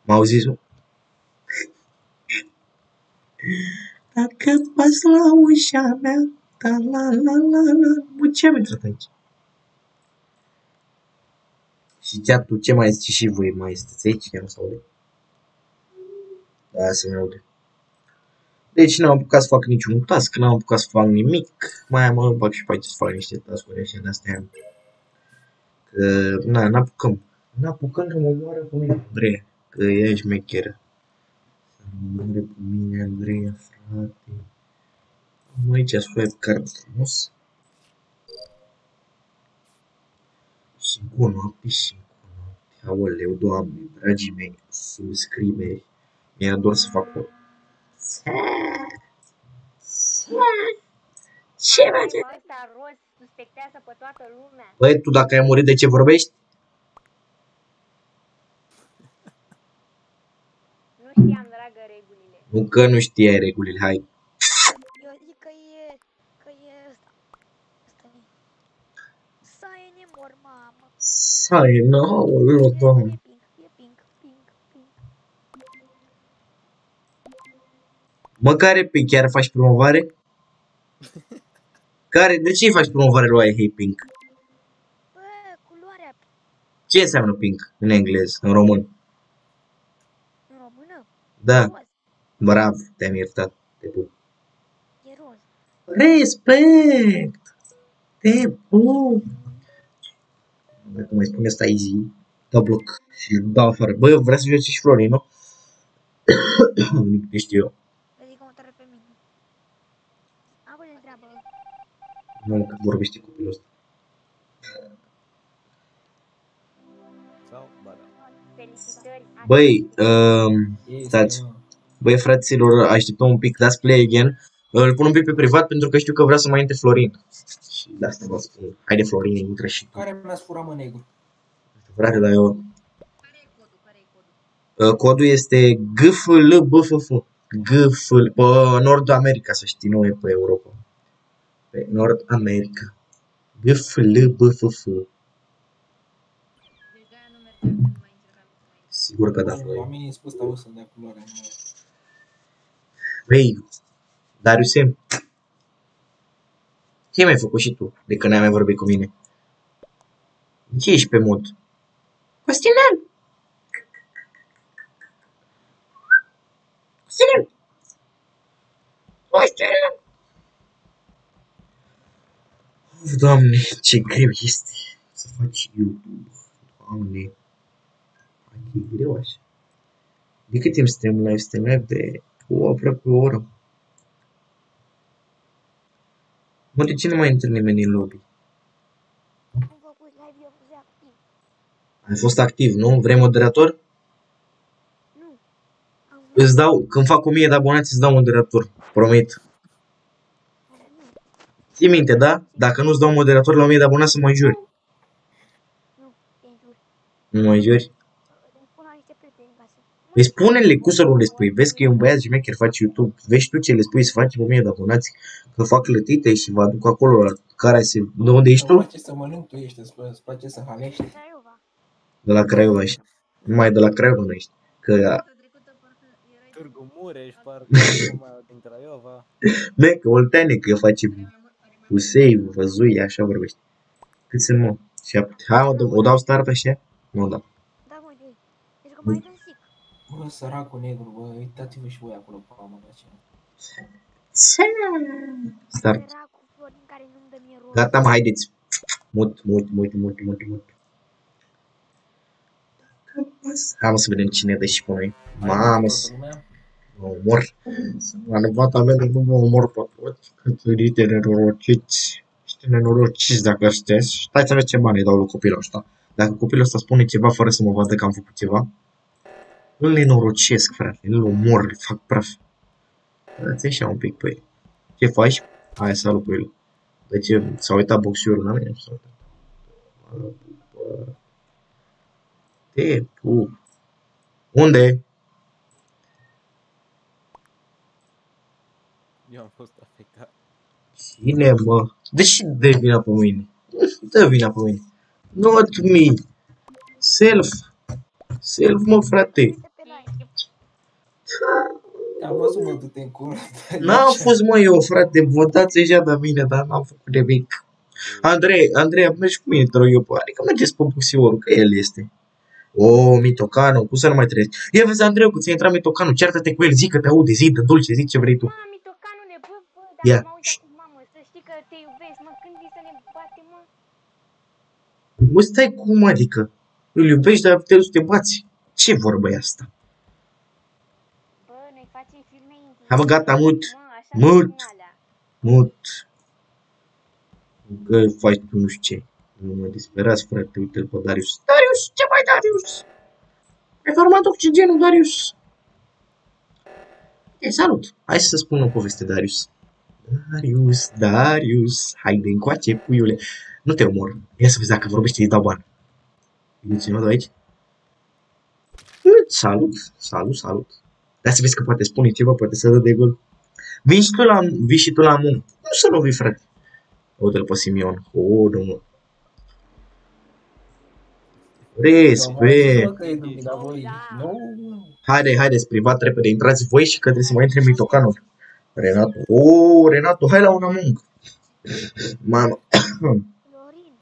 M-au zis, mă? Dacă pas la ușa mea, da la la la la, mă, ce am intrat aici? Și chiar tu ce mai zici și voi mai sunteți aici, chiar nu se aude? Da, se mai aude. Deci n-am apucat să fac niciun task, n-am apucat să fac nimic. Mai am mă bag și pe aici să fac niște task-uri așa de astea. Că, na, n-apucăm. N-apucăm că mă moară pe mine, Andreea. Că ea e șmecheră. Să mă moare pe mine, Andreea, frate. Am aici swipe card frumos. Și cu noapte și cu noapte. Aoleu, doamne, dragii mei, subscriberi. Mi-e dor să fac o ce face? Bă, ăsta roz suspectează pe toată lumea. Băi, tu dacă ai murit, de ce vorbești? Nu știam, dragă, regulile. Nu că nu știai regulile, hai. Eu zic că e, că e ăsta. Ăsta e. Să e nemor, mamă. Sai, nu, aoleu, E doamne. pink, e pink, pink, pink. Mă, care pe chiar faci promovare? Care? De ce îi faci promovare lui Hey Pink? Bă, culoarea Ce înseamnă pink în englez, în român? în română, Da, roz, bravo, te-am iertat. Te pup. e roz. Respect! Te pup! Dacă mai spune asta easy, dau bloc și îl dau afară. Bă, vrea să joace și Florin, nu? Nimic, nu știu eu. Ridică motoare pe mine. Avă-le treabă. Nu, că vorbește copilul ăsta. Sau? Ba da. Felicitări. Băi, um, Este, Stați. Mă. băi fraților, așteptăm un pic, dați play again. Îl pun un pic pe privat pentru că știu că vrea să mai intre Florin. Și de asta vă spun. Haide Florin, intră și tu. Care mi-a furat mă negru? Frate, dar eu... Uh, Codul este GFLBFF. GFL, pe Nord America, să știi, nu e pe Europa. Pe Nord America. GFLBFF. Sigur că da, La Florin. mine e spus, dar eu sunt de culoare. Nu. Băi, Dariuse, ce mi-ai făcut și tu de când n-ai mai vorbit cu mine? De ce ești pe mod? Costinel! Costinel! Costinel! Of, Doamne, ce greu este să faci YouTube. Doamne, e greu așa. De cât timp suntem live? Suntem live de o aproape o oră. Mă, de ce nu mai intră nimeni în lobby? Am făcut live, eu fost activ. Ai fost activ, nu? Vrei moderator? Nu. Am vrut, Îți dau, când fac 1000 de abonați, îți dau moderator. Promit. Ții minte, da? Dacă nu-ți dau moderator la 1000 de abonați, să mă juri. nu, te jur. Nu mă juri? Îmi spun la niște prieteni ca să... Păi spune-le cu să nu le spui. Vezi că e un băiat șmecher, face YouTube. Vezi tu ce le spui să faci 1000 de abonați, că fac clătite și vă aduc acolo la care se... De unde ești Îmi tu? place să mănânc, tu ești, îți pla- îți place să halești. Craiova. De la Craiova ești. Numai de la Craiova nu ești. Că, Târgu Mureș, parcă acum din Craiova. me, că Olteane, că face Usei, Văzui, așa vorbește. Cât sunt, mă? Șapte. Hai, o, dau- o dau start așa? Nu, da. Da, mă, de Deci că mai dăm sic. Bă, săracul negru, bă, uitați-vă și voi acolo pe oameni aceea. Start. Era cu Florin care nu-mi dă mie roz. Gata, mă, haideți. Mut, mut, mut, mut, mut, mut. Hai mă să vedem cine dă și pe noi. Hai, Mamă, toată să lumea. mă omor. La nevata mea de nu mă omor pe toți. Cât de nenorociți. Știi nenorociți dacă sunteți. Stai să vezi ce bani îi dau lui copilul ăsta. Dacă copilul ăsta spune ceva fără să mă vadă că am făcut ceva, îl nenorocesc, frate. Îl omor, îl fac praf. Dați așa un pic pe el. Ce faci? Hai, salut cu el. De ce? S-a uitat boxiorul la mine? S-a uitat. Bă, Te pup. Unde? Eu am fost afectat. Cine, mă? De ce dă vina pe mine? Dă vina pe mine. Not me. Self. Self, mă, frate. Este pe live. Am văzut mă du-te în cură. N-am fost, mă, eu, frate. Votați deja de mine, dar n-am făcut nimic. Andrei, Andrei, mergi cu mine, te rog eu. pe- Adică mergeți pe boxiorul, că el este. O, Mitocanu, cum să nu mai trăiesc? Ia vezi, Andrei, că ți-a intrat Mitocanu, ceartă-te cu el, zi că te aude, zi, de dulce, zi ce vrei tu. Mami, tocanule, bă, bă, dacă Ia. mă auzi acum, mamă, să știi că te iubesc, mă, când vii să ne batem, mă? Mă, stai cum, adică? Îl iubești, dar te duci să te bați. Ce vorbă e asta? Bă, noi facem filme intime. Hai, mă, gata, mut. Mă, așa Mut. sunt alea. Mut. Că faci tu nu știu ce. Nu mă disperați, frate, uite-l pe Darius. Darius, ce mai Darius? Ai format oxigenul, Darius. E, salut. Hai să spun o poveste, Darius. Darius, Darius, haide încoace, puiule. Nu te omor. Ia să vezi dacă vorbește, îi dau bani. E cineva de aici? Salut, salut, salut. Dar să vezi că poate spune ceva, poate să dă de gol. Vii și tu la, vii și tu la muncă. Nu să nu vii, frate. Uite-l pe Simion. O, nu mă. Respect. Că e dubii la voi. Da. Nu, Haide, haideți, privat, repede. Intrați voi și că trebuie să mai intre mitocanul. Renato. O, Renato, hai la un amung. Mamă.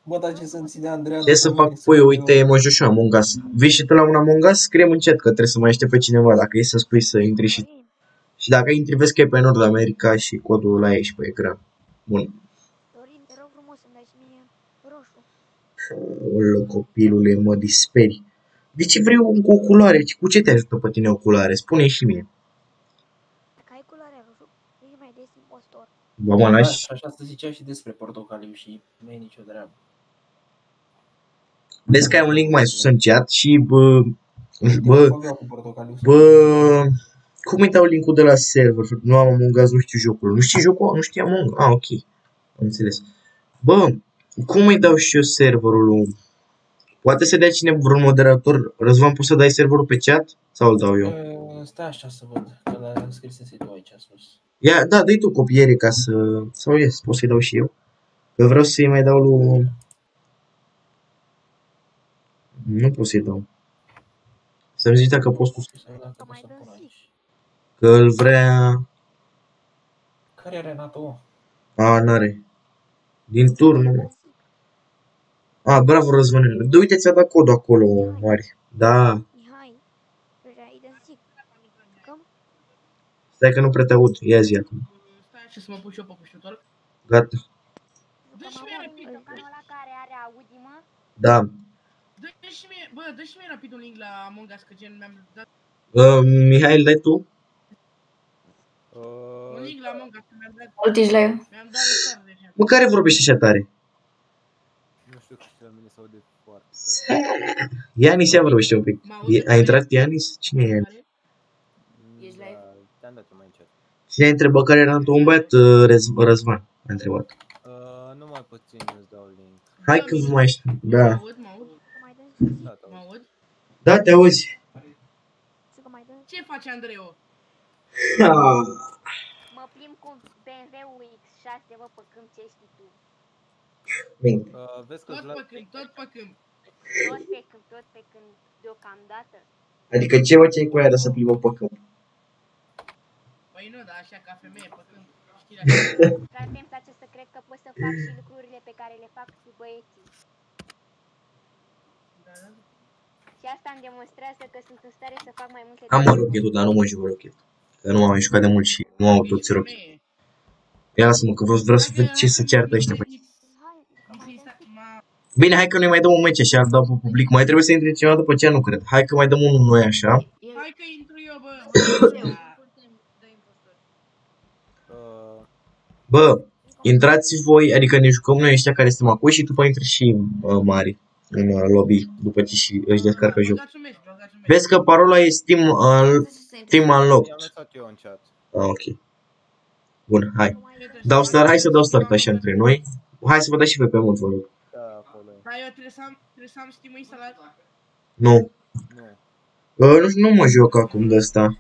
Florin. Bă, dar ce să-mi ține Andreea? Ce să după fac? mine Păi, să- uite, mă joc și eu Among Us. Vii și tu la un Among Us? Scrie încet că trebuie să mai aștept pe cineva. Dacă e să spui să intri și... Florin. Și dacă intri, vezi că e pe Nord America și codul ăla e și pe ecran. Bun. Florin, te rog frumos să-mi dai și mie roșu. Olă, copilule, mă disperi. De ce vrei un cu oculare? Cu ce te ajută pe tine oculare? spune și mie. Dacă ai culoarea roșu, ești mai des impostor. Bă, mă Da, lași? și așa se zicea și despre portocaliu și nu e nicio treabă. Vezi că ai un link mai sus în chat și bă, bă, Bă, cu portocaliu. bă, cum îi dau linkul de la server? Nu am Among Us, nu știu jocul. Nu știi jocul? Nu știi Among Ah, ok. Am înțeles. Bă, cum îi dau și eu serverul lui? Poate să dea cine vreun moderator? Răzvan, poți să dai serverul pe chat? Sau îl dau eu? Uh, Stai așa să văd, că l-a scris tu aici sus. Ia, da, dă tu copiere ca să... Sau ies, pot să-i dau și eu? Că vreau să-i mai dau lui... Nu pot să-i dau. Să-mi zici dacă poți tu Să vedem dacă pot să pun aici. că îl vrea... Care e Renato? A, n-are. Din turnul, mă. A, bravo, Răzvanele. Da, uite, ți-a dat codul acolo, Mari. Da, Mihai, deja ai de zic. Jucăm? stai că nu prea te aud. Ia zi acum. Stai așa să mă pun și eu pe cuștitor. Gata. Dă și mie rapid. Tocanul ăla care are Audi, mă? Da. Dă și mie, bă, dă și mie rapid un link la Among Us, că gen mi-am dat Uh, Mihai, îl dai tu? un Uh, link la Among Us, că mi-am dat, Mult ești la eu. mi-am dat restart deja. Mă, care vorbește așa tare? nu știu că și la mine se aude foarte. Ianis, ia vorbește un pic. E- A intrat Ianis? Cine e Ianis? Care? Ești Da, live? te-am dat eu mai încet. Cine a întrebat care era un băiat? Uh, Răz- Răzvan a întrebat. Uh, nu mai puțin îți dau link. Hai că vă mai știu. Da. Mă aud, mă aud, Să mai dăm zic. Da, te mă auzi. aud. Da, te auzi. Să că mai dăm Ce face Andreu? Ah. Mă plimb cu BMW-ul X6, mă, pe câmp, ce știi tu? Bine. Uh, vezi că Tot Vlad... pe câmp, tot pe câmp. Tot pe câmp, tot pe câmp, deocamdată. Adică ce faceai cu aia de să plimbă pe câmp? Păi nu, dar așa ca femeie pe câmp. Știi dacă... Frate, îmi place să cred că pot să fac și lucrurile pe care le fac cu băieții. Da, da. Și asta îmi demonstrează că sunt în stare să fac mai multe Am mă decât rochetul, dar nu mă joc rochetul. Că nu am mai jucat de mult și nu au Ești toți rochete. femeie. Ia lasă-mă că vreau, vreau să văd ce să ceartă ăștia. Păi. Hai, să că mai dăm zic. Ma- Bine, hai că noi mai dăm un meci așa, îl dau pe public. Mai trebuie să intre cineva după aceea, nu cred. Hai că mai dăm unul noi așa. Hai că intru eu, bă. Uh, Bă, intrați voi, adică ne jucăm noi ăștia care suntem acum și după intră și uh, mari în uh, lobby, după ce și își descarcă jocul. Băgați un meci, băgați un meci. Vezi că parola e Steam, uh, Steam i-am Unlocked. lăsat eu în chat. Ah, ok. Bun, hai. Dau start, hai să dau start așa între noi. Hai să vă dați și voi pe mult, vă rog. Da, acolo e. Dar eu trebuie să am, trebuie să am Steam instalat. Nu. Nu. Uh, nu, știu, nu mă joc acum de asta.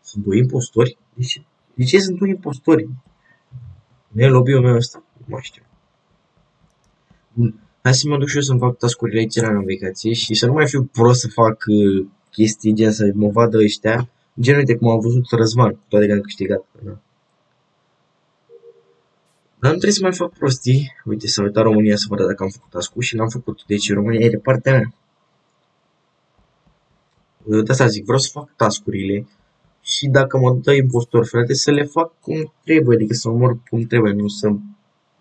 Sunt doi impostori? De ce, de ce sunt doi impostori? Nu e lobby-ul meu ăsta? Nu mai știu. Bun. Hai să mă duc și eu să-mi fac task-urile aici la navigație și să nu mai fiu prost să fac uh, chestii gen să mă vadă ăștia. Gen, uite cum am văzut Răzvan, toate că am câștigat. Da. Dar nu trebuie să mai fac prostii. Uite, s-a uitat România să vadă dacă am făcut task și n-am făcut. Deci România e de partea mea. De asta zic, vreau să fac tascurile și dacă mă dă impostor, frate, să le fac cum trebuie, adică să mă mor cum trebuie, nu să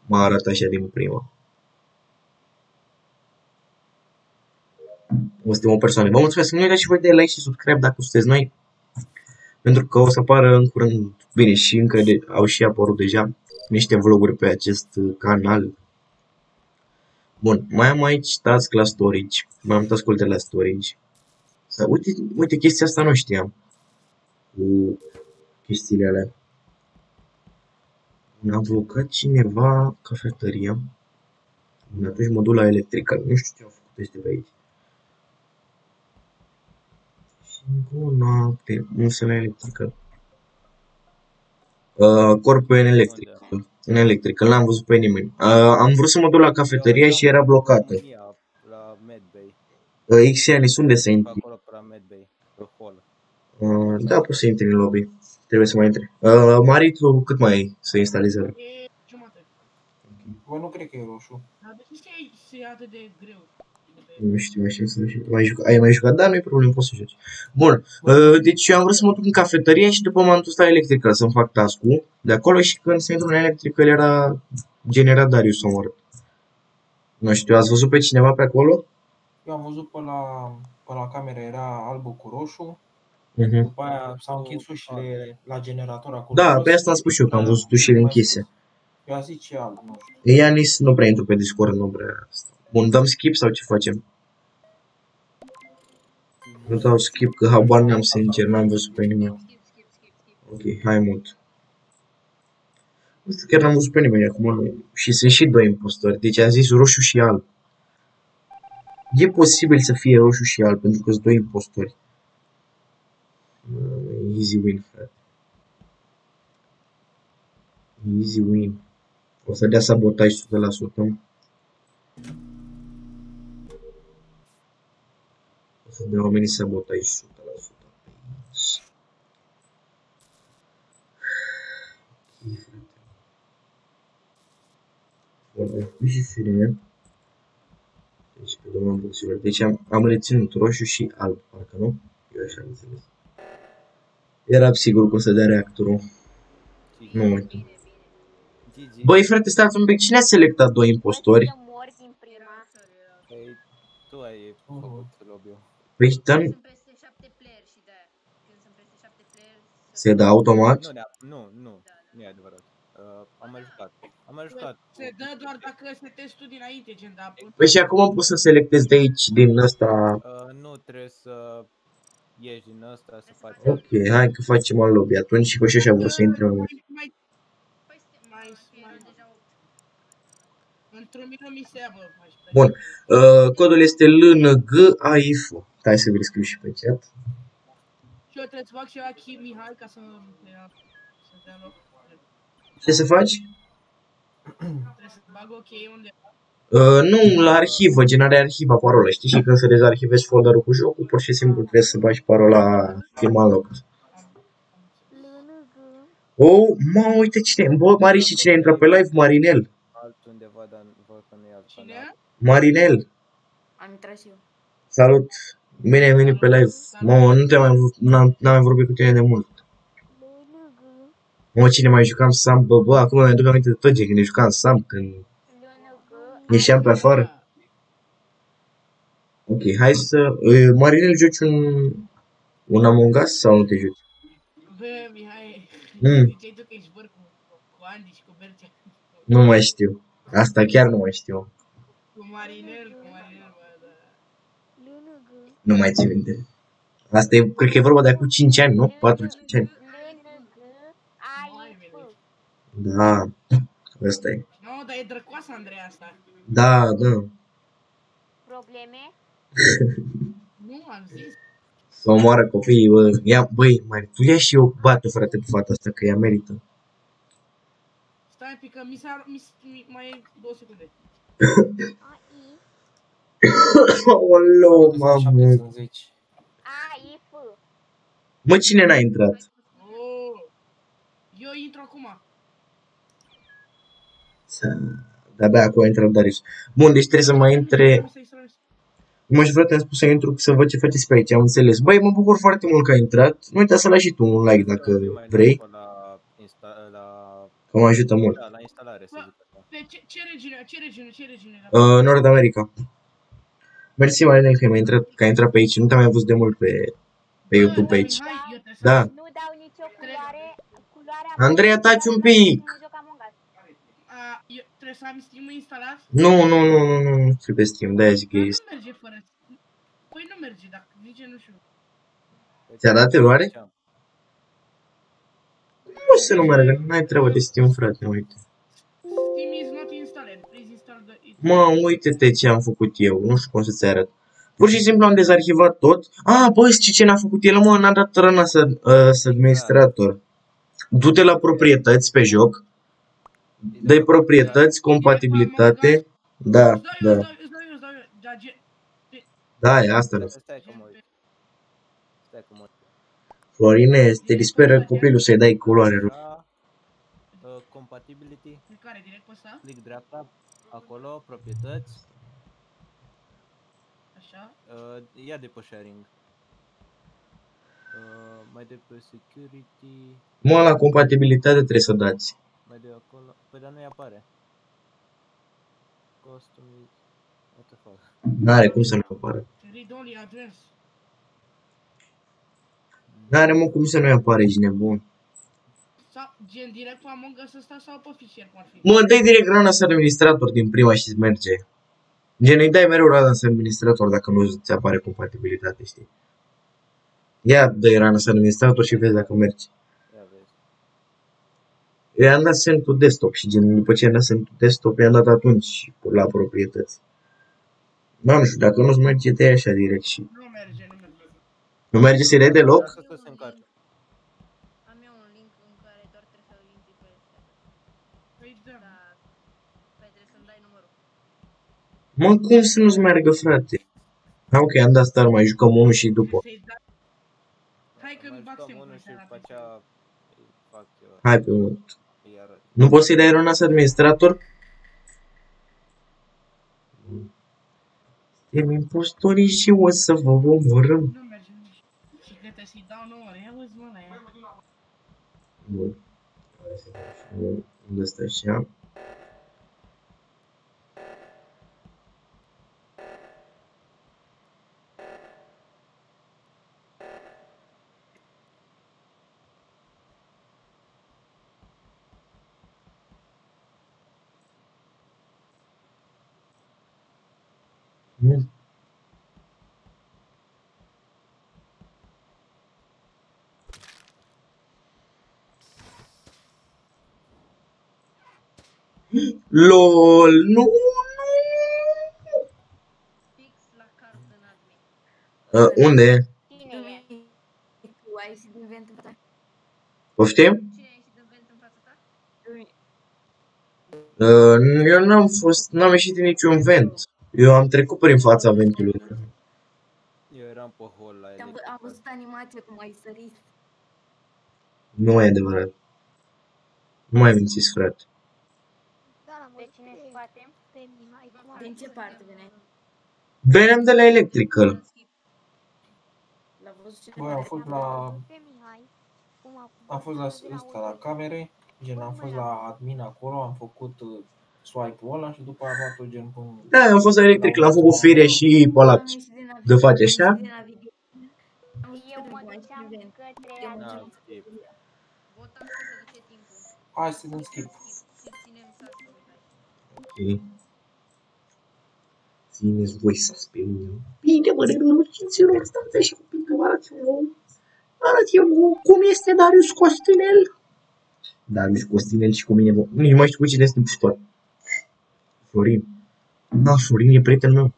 mă arăt așa din prima. O suntem o persoană. Vă mulțumesc, nu uitați și voi de like și subscribe dacă sunteți noi, pentru că o să apară în curând, bine, și încă de, au și apărut deja niște vloguri pe acest uh, canal. Bun, mai am aici task la storage, mai am task de la storage. Sau, uite, uite, chestia asta nu știam. Cu chestiile alea. Mi-a blocat cineva cafetăria. Bun, atunci mă duc la electrical. Nu știu ce au făcut ăștia pe aici. Și o noapte. Nu sunt la electrical. Uh, corpul e în electrical. În electrical, n-am văzut pe nimeni. Uh, am vrut să mă duc la cafeteria și era blocată. România, La Medbay. Uh, Xianis, unde să Pe intri? acolo, pe la Medbay. Pe hall. Uh, da, poți să intri în lobby. Trebuie să mai intri. Uh, Mari, tu cât mai ai să instalezi ăla? E jumătate. Bă, nu cred că e roșu. Dar de ce e- e atât de greu? Nu știu, mai știu să nu știu. Mai jucat? Ai mai jucat? Da, nu e problemă, poți să joci. Bun, uh, deci eu am vrut să mă duc în cafeteria și după m-am dus la electrical să-mi fac task-ul de acolo și când se intru în electrical era generat Darius omorât. Nu știu, ați văzut pe cineva pe acolo? Eu am văzut pe la, pe la cameră era albul cu roșu, Mhm. după aia s-au închis ușile la generator acolo. Da, jos. pe asta am spus și eu, că am văzut ușile închise. Eu am zis ce alb, nu știu. Ianis nu prea intru pe Discord, nu prea asta. Bun, dăm skip sau ce facem? Nu dau skip, că habar n-am sincer, n-am văzut pe nimeni. Ok, hai mult. Nu știu, chiar n-am văzut pe nimeni acum. Nu. Și sunt și doi impostori, deci a zis roșu și alb. E posibil să fie roșu și alb, pentru că sunt doi impostori. Uh, easy win, frate. Easy win. O să dea sabotaj 100%. O să dea oamenii sabotaj 100%. pe aici. Ok, frate. Bun, am făcut și sirene. Deci, pe domnul buților. Deci am, am reținut roșu și alb, parcă nu? Eu așa am înțeles. Era sigur că o să dea reactorul. Nu uite. Gigi. Băi, frate, stați un pic. Cine a selectat doi impostori? Să mori din prima. Păi, tu ai făcut lobby-ul. Păi, dar Sunt peste 7 player și de Când sunt peste 7 player se dă automat? Nu, da, nu, nu, nu e adevărat. Uh, am mai jucat. Am mai jucat. Se dă doar dacă setezi tu dinainte, gen, dar... Păi și acum am pus să selectez de aici, din ăsta. Uh, nu trebuie să ieși din ăsta să faci. Ok, hai că facem al lobby atunci și cu și așa vor să intre în Mai, mai, Păi suntem Mai- mai, mai- deja 8 într-un minut mi se ia, bă, faci pe- Bun. Uh, codul este LNGAIF. Hai să vi scriu și pe chat. Și eu trebuie să fac ceva Chi Mihai ca să ne ia, să dea loc. Ce să faci? Trebuie să bag ok unde... Uh, nu, la arhivă, generare arhiva parola. Știi și când să dezarhivezi folderul cu jocul, pur și simplu trebuie să bagi parola film unlocked. LNG. Oh, mă, uite cine, bă, Mari, și cine intră pe live? Marinel. Altundeva, dar văd că nu e alt canal. Cine? Marinel, Am intrat și eu salut. Bine ai venit pe live. Mă, nu te mai, n-am, n-am mai vorbit cu tine de mult. LNG. Mă, cine mai jucam Sam, bă, bă, acum mi-aduc aminte de tot ce când ne jucam Sam, când... Ieșeam pe afară? Ok, hai să... Uh, Marinel, joci un... Un Among Us sau nu te joci? Bă, Mihai, Mm. ziceai tu că ești băr cu, cu Andy și cu Bercea. Nu mai știu. Asta chiar nu mai știu. Cu Marinel, cu Marinel, bă, da. LNG. Nu mai țin minte. Asta e, cred că e vorba de acum 5 ani, nu? 4-5 ani. Mai bine. Da, ăsta e. Nu, dar e drăcoasă Andreea asta. Da, da. Probleme? Nu, am zis. Să omoară copiii, bă. Ia, băi, mai tu ia și eu bate, frate, pe fata asta, că ea merită. Stai un pic, că mi s-a... Mi, s- mi, mai e două secunde. AI. Oleu, mamă. 70. A, I, F. Mă, cine n-a intrat? Oh, eu intru acum. De-abia acum a intrat Darius. Bun, deci trebuie să mai intre... Să-i să- Mă, și frate, am spus să intru să văd ce faceți pe aici, am înțeles. Băi, mă bucur foarte mult că ai intrat. Nu uita să lași și tu un like dacă Mai vrei, după La, insta, la, că mă ajută mult. da, la instalare, să zic așa. Pe ce, ce regiune, ce regiune, ce regiune? Uh, Nord America. Mersi, Marinel, că ai mai intrat, că ai intrat pe aici. Nu te-am mai văzut de mult pe, pe YouTube pe aici. Hai, eu trebuie să... Da. Nu dau nicio culoare. Culoarea Andreea, taci un pic! Nu joc Among Us. A, eu, trebuie să am stream instalat? Nu, nu, nu, nu, nu, nu știu pe stream, de-aia zic că Dar este. nu merge fără... Păi nu merge, dacă zice, nu știu. Ți-a dat eroare? Ce am? Nu să nu meargă, n-ai treabă de Steam, frate, uite. Mă, uite-te ce am făcut eu, nu știu cum să-ți arăt. Pur și simplu am dezarhivat tot. Ah, bă, știi ce n-a făcut el, mă? N-a dat răna să, uh, să administrator. Du-te la proprietăți pe joc, dă proprietăți, compatibilitate. Da, Îți dau eu, da. îți dau eu, îți dau eu, îți dau eu. Da, ge... Da, e asta. nu. Stai că mă uit. Stai că mă uit. Florine, te disperă copilul să-i dai culoare. ru- La, uh, compatibility, În care, direct pe ăsta? click dreapta, acolo, proprietăți, Așa. uh, ia de pe sharing. Uh, mai de pe security, Mă, la compatibilitate trebuie să dați. mai de acolo, păi dar nu-i apare. Custom, what the fuck. N-are cum să nu apară. Read only address. N-are mă cum să nu-i apare, ești nebun. Sau, gen, direct pe Among Us ăsta sau pe fișier, cum ar fi? Mă, dai direct rana să administrator din prima și merge. Gen, îi dai mereu rana să administrator dacă nu ți apare compatibilitate, știi? Ia, dă rana să administrator și vezi dacă merge. Ia vezi. Eu i-am dat send to desktop și gen, după ce i-am dat send to desktop, i-am dat atunci la proprietăți. Da, nu știu, dacă nu-ți merge, te așa direct și... Nu merge, nu merge. Nu merge să-i dai deloc? Lasă să se încarce. Am eu un link în care doar trebuie să intri pe ăsta. Păi da. Dar... Păi trebuie să-mi dai numărul. Mă, cum să nu-ți meargă, frate? Ah, ok, am dat start, mai jucăm unul și după. Să-i dai... Hai că Mai îmi bag jucăm semnul unul și seara după pe aceea îi fac eu, Hai pe mult. îi arăt. Nu poți să-i dai rana să administrator? Suntem impostoriți și o să vă omorâm. Nu merge, nu merge. Și că trebuie să-i dau nouă, ia uzi mă la ea. Bun. Hai să dau și eu Unde stă așa? Nu. LOL, nu, nu, Fix la card în admin. nu. Uh, unde? Cine e? Tu ai ieșit din vent în fața Poftim? Cine a ieșit în vent în fața ta? Uh, eu n-am fost, n-am ieșit din niciun vent. Eu am trecut prin fața ventului. Eu eram pe hol la Am, ele. vă- am văzut animația cum ai sărit. Nu e adevărat. Nu mai mințiți, frate. Da, l-am Pe văzut cine în pe, spate? pe Mihai cum a Din ce parte vine? Veneam de la Electrical. L-a văzut ce Băi, am fost la... pe Mihai cum a Am fost la ăsta, la camere, gen am fost la admin acolo, am făcut uh, swipe-ul ăla și după aia a luat-o gen până... Da, am fost la electric, l-am făcut fire și pe ăla Am ieșit din de face așa. am ieșit din navigație. Am ieșit Eu din mă voice duceam event. către Eu Da, Andrei. skip. Votăm să se duce timpul. Hai să dăm skip. Și ținem să ascultăm. Ok. Țineți voi să pe mine. Bine, mă, renunținților, stați așa un pic, vă arăt eu, arăt eu cum este Darius Costinel. Darius Costinel și cu mine, bă. Nu mai știu cu cine este împuștor. Florin. Da, Florin e prietenul meu.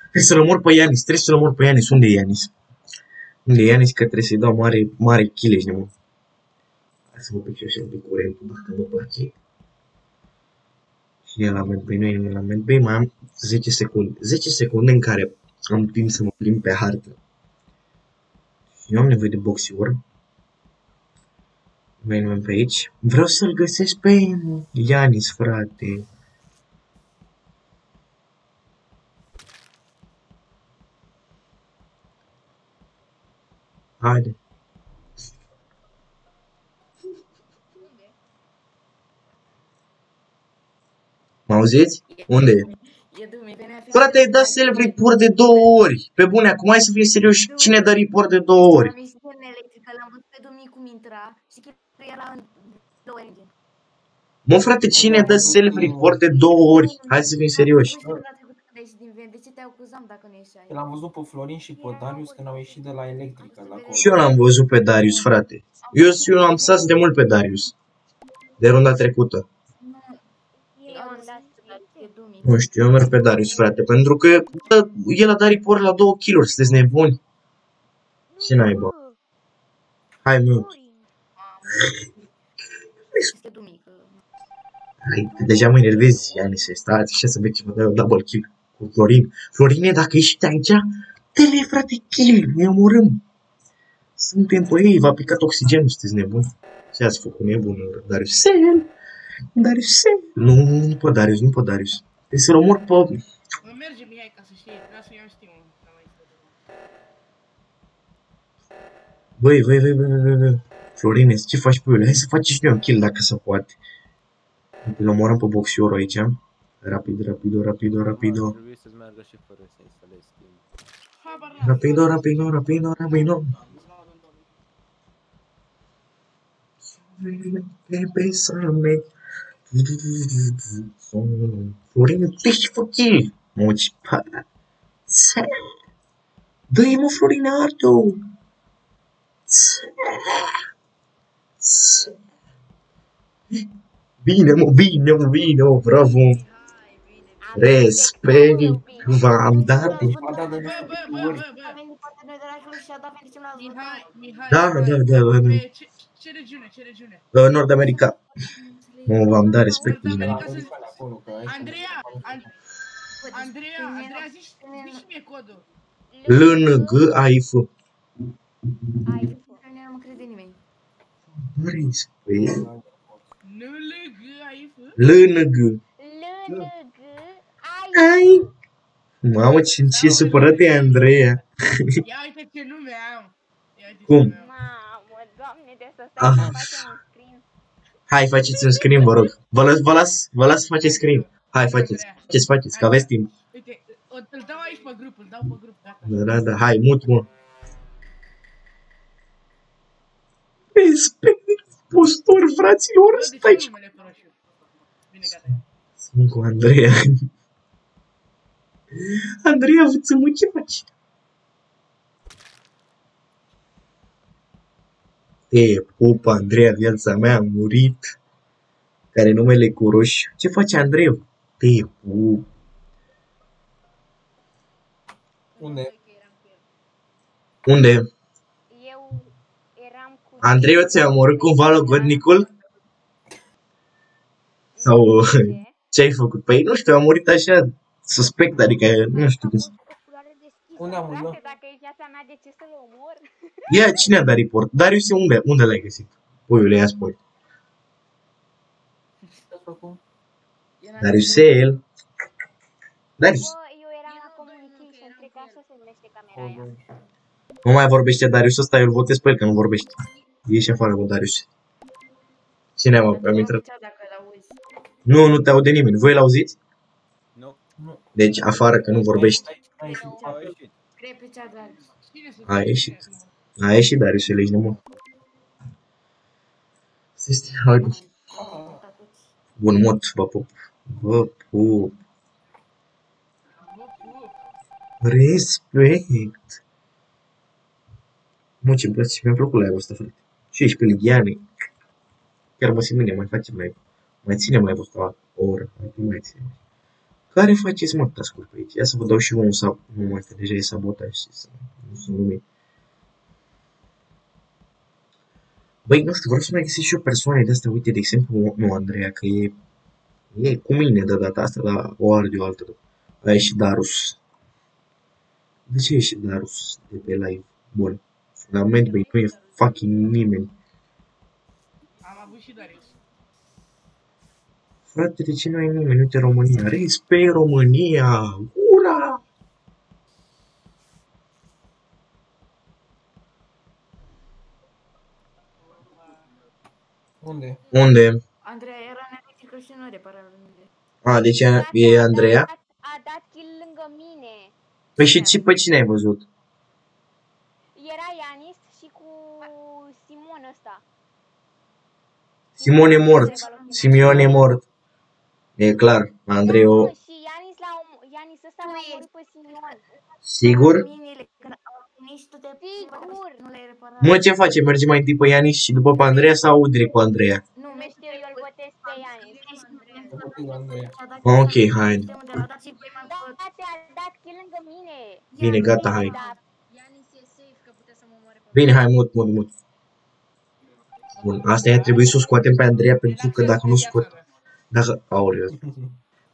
Trebuie să-l omor pe Ianis, trebuie să-l omor pe Ianis. Unde e Ianis? Unde e Ianis? Că trebuie să-i dau mare, mare chileș, mă. Hai să mă pic și eu așa un pic curentul, dacă mă place. Și element pe noi, element pe mai am 10 secunde. 10 secunde în care am timp să mă plimb pe hartă. Și eu am nevoie de boxiuri. Venim pe aici. Vreau să-l găsesc pe Ianis, frate. Haide. Unde? Mă auziți? Unde e? E dumi, venea fi- Frate, ai dat self report de două ori. Pe bune, acum hai să fim serioși. Cine dă report de două ori? Am ieșit din electrică, l-am văzut pe domnii cum intra și chiar era în două engine. Mă, frate, cine dă self report de două ori? Hai să fim serioși. Acuzam dacă nu ieșeai? L-am văzut pe Florin și pe Darius când au ieșit de la electrică. De acolo. Și eu l-am văzut pe Darius, frate. Eu, eu am sas de mult pe Darius. De runda trecută. Eu am dat E dumi. Nu știu, eu merg pe Darius, frate, pentru că bă, el a dat report la două kill sunteți nebuni. Ce naiba? Hai, mute. Este dumi, că... Hai, că deja mă enervezi, Ianise. Stați așa să vezi ce mă dă double kill cu Florin. Florine, dacă ești aici, tele, frate, kill, ne omorâm. Suntem pe ei, v-a picat oxigenul, sunteți nebuni. Ce ați făcut nebunul, Darius? Sel! Darius, Sel! Nu, nu pe Darius, nu pe Darius. Trebuie să-l omor pe... Mă merge Mihai ca să știe, vreau să iau Steam-ul. n-am mai zis. Băi, băi, băi, băi, băi, băi. Florine, ce faci pe ele? Hai să faci și noi un kill dacă se poate. Îl omorăm pe boxiorul aici. Rapid, rapido, rapido, rapido. Trebuie să-ți meargă și fără să instalezi Steam. Habar n-am. Rapido, rapido, rapido, rapido. Bésame. Florin, deixa aqui. Monte para. Dă-i mă, Florin Ardo. Bine, mă, bine, mă, bine, mă, bravo. Respect v-am dat. A dat de Bă, bă, bă, bă, ori. bă, A bă. venit partea de la jur și a dat fericim la Mihai, Mihai. Da, da, da, da. Pe ce, ce regiune, ce regiune? Uh, Nord America. Mă, v-am dat respect. Nord bine. America să Adică acolo, că aici- Andreea, An- Andreea, Andreea, zici, zici și mie codul. LNG AIF. Ai Nu mă crede nimeni. Respect. Nu LG, ai F. LNG. LNG Ai. Mamă, ce, ce supărat e Andreea. Ia uite ce nume am. Ia uite Cum? ce nume am. Mamă, doamne, de să Ah. stai să facem un screen. Hai, faceți un screen, vă rog. Vă las, vă las, vă las să faceți screen. Hai, faceți, faceți, faceți, că aveți timp. Uite, o, îl dau aici pe grup, îl dau pe grup, gata. Da, da, da, hai, mut, mă. Respect, postor, fraților, Bă, de stai ce ce... numele pe roșu? Bine, gata. Sunt cu Andreea. Andreea, vă mă, ce faci? Te pup, Andreea, viața mea a murit. Care numele cu roșu. Ce face Andreea? Te pup. Unde? Că eram cu el. Unde? Eu eram cu... Andrei, ți-a omorât cumva logodnicul? Sau Ce? ce ai făcut? Păi nu știu, a murit așa suspect, adică nu știu cum să... Culoare deschisă. Unde am Frate, văzut? dacă e viața mea, de ce să-l omor? Ia, cine a dat report? Darius, unde? Unde l-ai găsit? Puiule, ia spune. Era Darius el. Darius. Bă, eu eram la communication, cred că așa se numește camera aia. Nu mai vorbește Darius ăsta, eu îl votez pe el că nu vorbește. Ieși afară cu Darius. Cine mă? Am intrat. Dacă îl auzi. Nu, nu te aude nimeni. Voi l-auziți? Nu. Deci afară că nu vorbești. Aici n-ai ieșit. Au ieșit. Scrie pe cea de alți. Cine să A ieșit. A ieșit Darius, el ești nebun. Este, haide. Bun, mod, vă pup. Vă pup. Respect. Mă, ce-mi place, mi-a plăcut live-ul ăsta, frate. Și ești pe Ligiane. Chiar mă simt bine, mai facem live. Mai ținem live-ul ăsta o oră. Mai mai ținem. Care faceți, mă, ascult pe aici? Ia să vă dau și eu un sab. Nu mai este, deja e sabotaj și să nu sunt lumii. Băi, nu știu, vreau să mai găsesc și eu persoane de astea, uite, de exemplu, nu Andreea, că e, e cu mine de data asta, dar o are de o altă dată. A ieșit Darus. De ce a ieșit Darus de pe live? Bun. Fundament, băi, nu e fucking nimeni. Am avut și Darius. Frate, de ce nu ai nimeni? Uite România. Respect România! Ura! Unde? Unde? Andreea era nevistică și nu repara lumile. A, deci e, e Andreea? A, a dat kill lângă mine. Păi și ce, pe cine ai văzut? Era Ianis și cu Simon ăsta. Simon e mort. Simeon e mort. E clar, Andrei Da, o... mă, și Ianis l-a om... Ianis ăsta l-a omorât pe Simon. Sigur? Minile, când au venit și tu te Sigur. nu le-ai reparat. Mă, ce face? Merge mai întâi pe Ianis și după pe Andreea sau direct cu Andreea? Nu, Nu știu, eu îl votez pe Ianis. Făcut Andreea. Ok, hai. Da, te-a dat kill lângă mine. Bine, gata, hai. Da, Ianis e safe că putea să mă omoare pe Bine, hai, mut, mut, mut. Bun, asta ar trebui să o scoatem pe Andreea pentru că dacă nu scot... Dacă... Aoleu.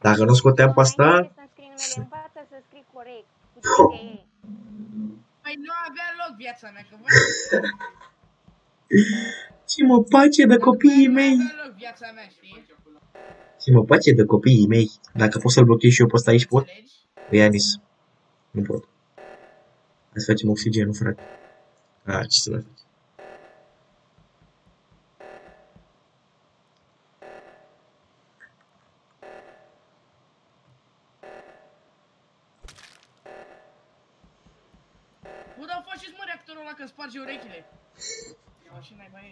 Dacă nu scoteam pe asta... Înainte să scrii numele, învață să scrii corect. Cu ce Păi nu avea loc viața mea, că voi... Ce mă pace de copiii mei. Nu avea loc viața mea, știi? Ce mă pace de copiii mei. Dacă pot să-l blochez și eu pe ăsta aici, pot? Înțelegi? Pe Ianis. Nu pot. Hai să facem oxigenul, frate. A, ce să mai faci? Bă, dar faceți mă reactorul ăla că sparge urechile. Mașina e mai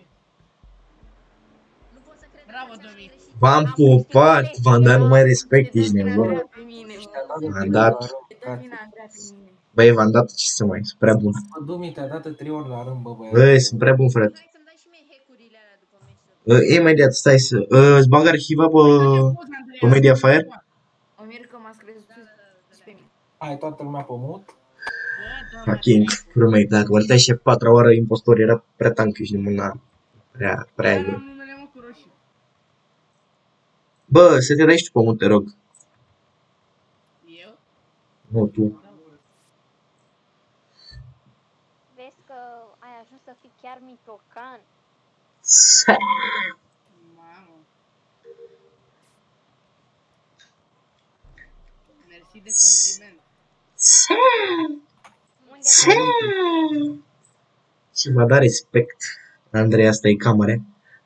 Nu pot să cred Bravo, că ți-am Domi. greșit. V-am pupat, v-am dat numai respect, ești nebun. Pe mine, V-am dat, dă vina Andreea pe mine. băi, v-am dat ce să mai, sunt prea bun. Bă, Dumi, te-a dat de trei ori la rând, bă, băiat. Băi, sunt prea bun, frate. Hai să-mi dai și mie hack-urile alea după meciul. Uh, imediat, stai să... Uh, îți bag arhiva pe, pe Mediafire? O mir că m-a scris și pe mine. Hai toată lumea pe mut. Fucking roommate, dacă mă uitai și a patra oară impostor era prea tank, ești nebun, na. Prea, prea Am greu. numele mă cu roșu. Bă, să te dai și tu pe mut, te rog. Eu? Nu, tu. Vezi că ai ajuns să fii chiar mitocan. Mamă. Mersi de compliment. Unde Și v-a dat respect. Andrei, asta e camera.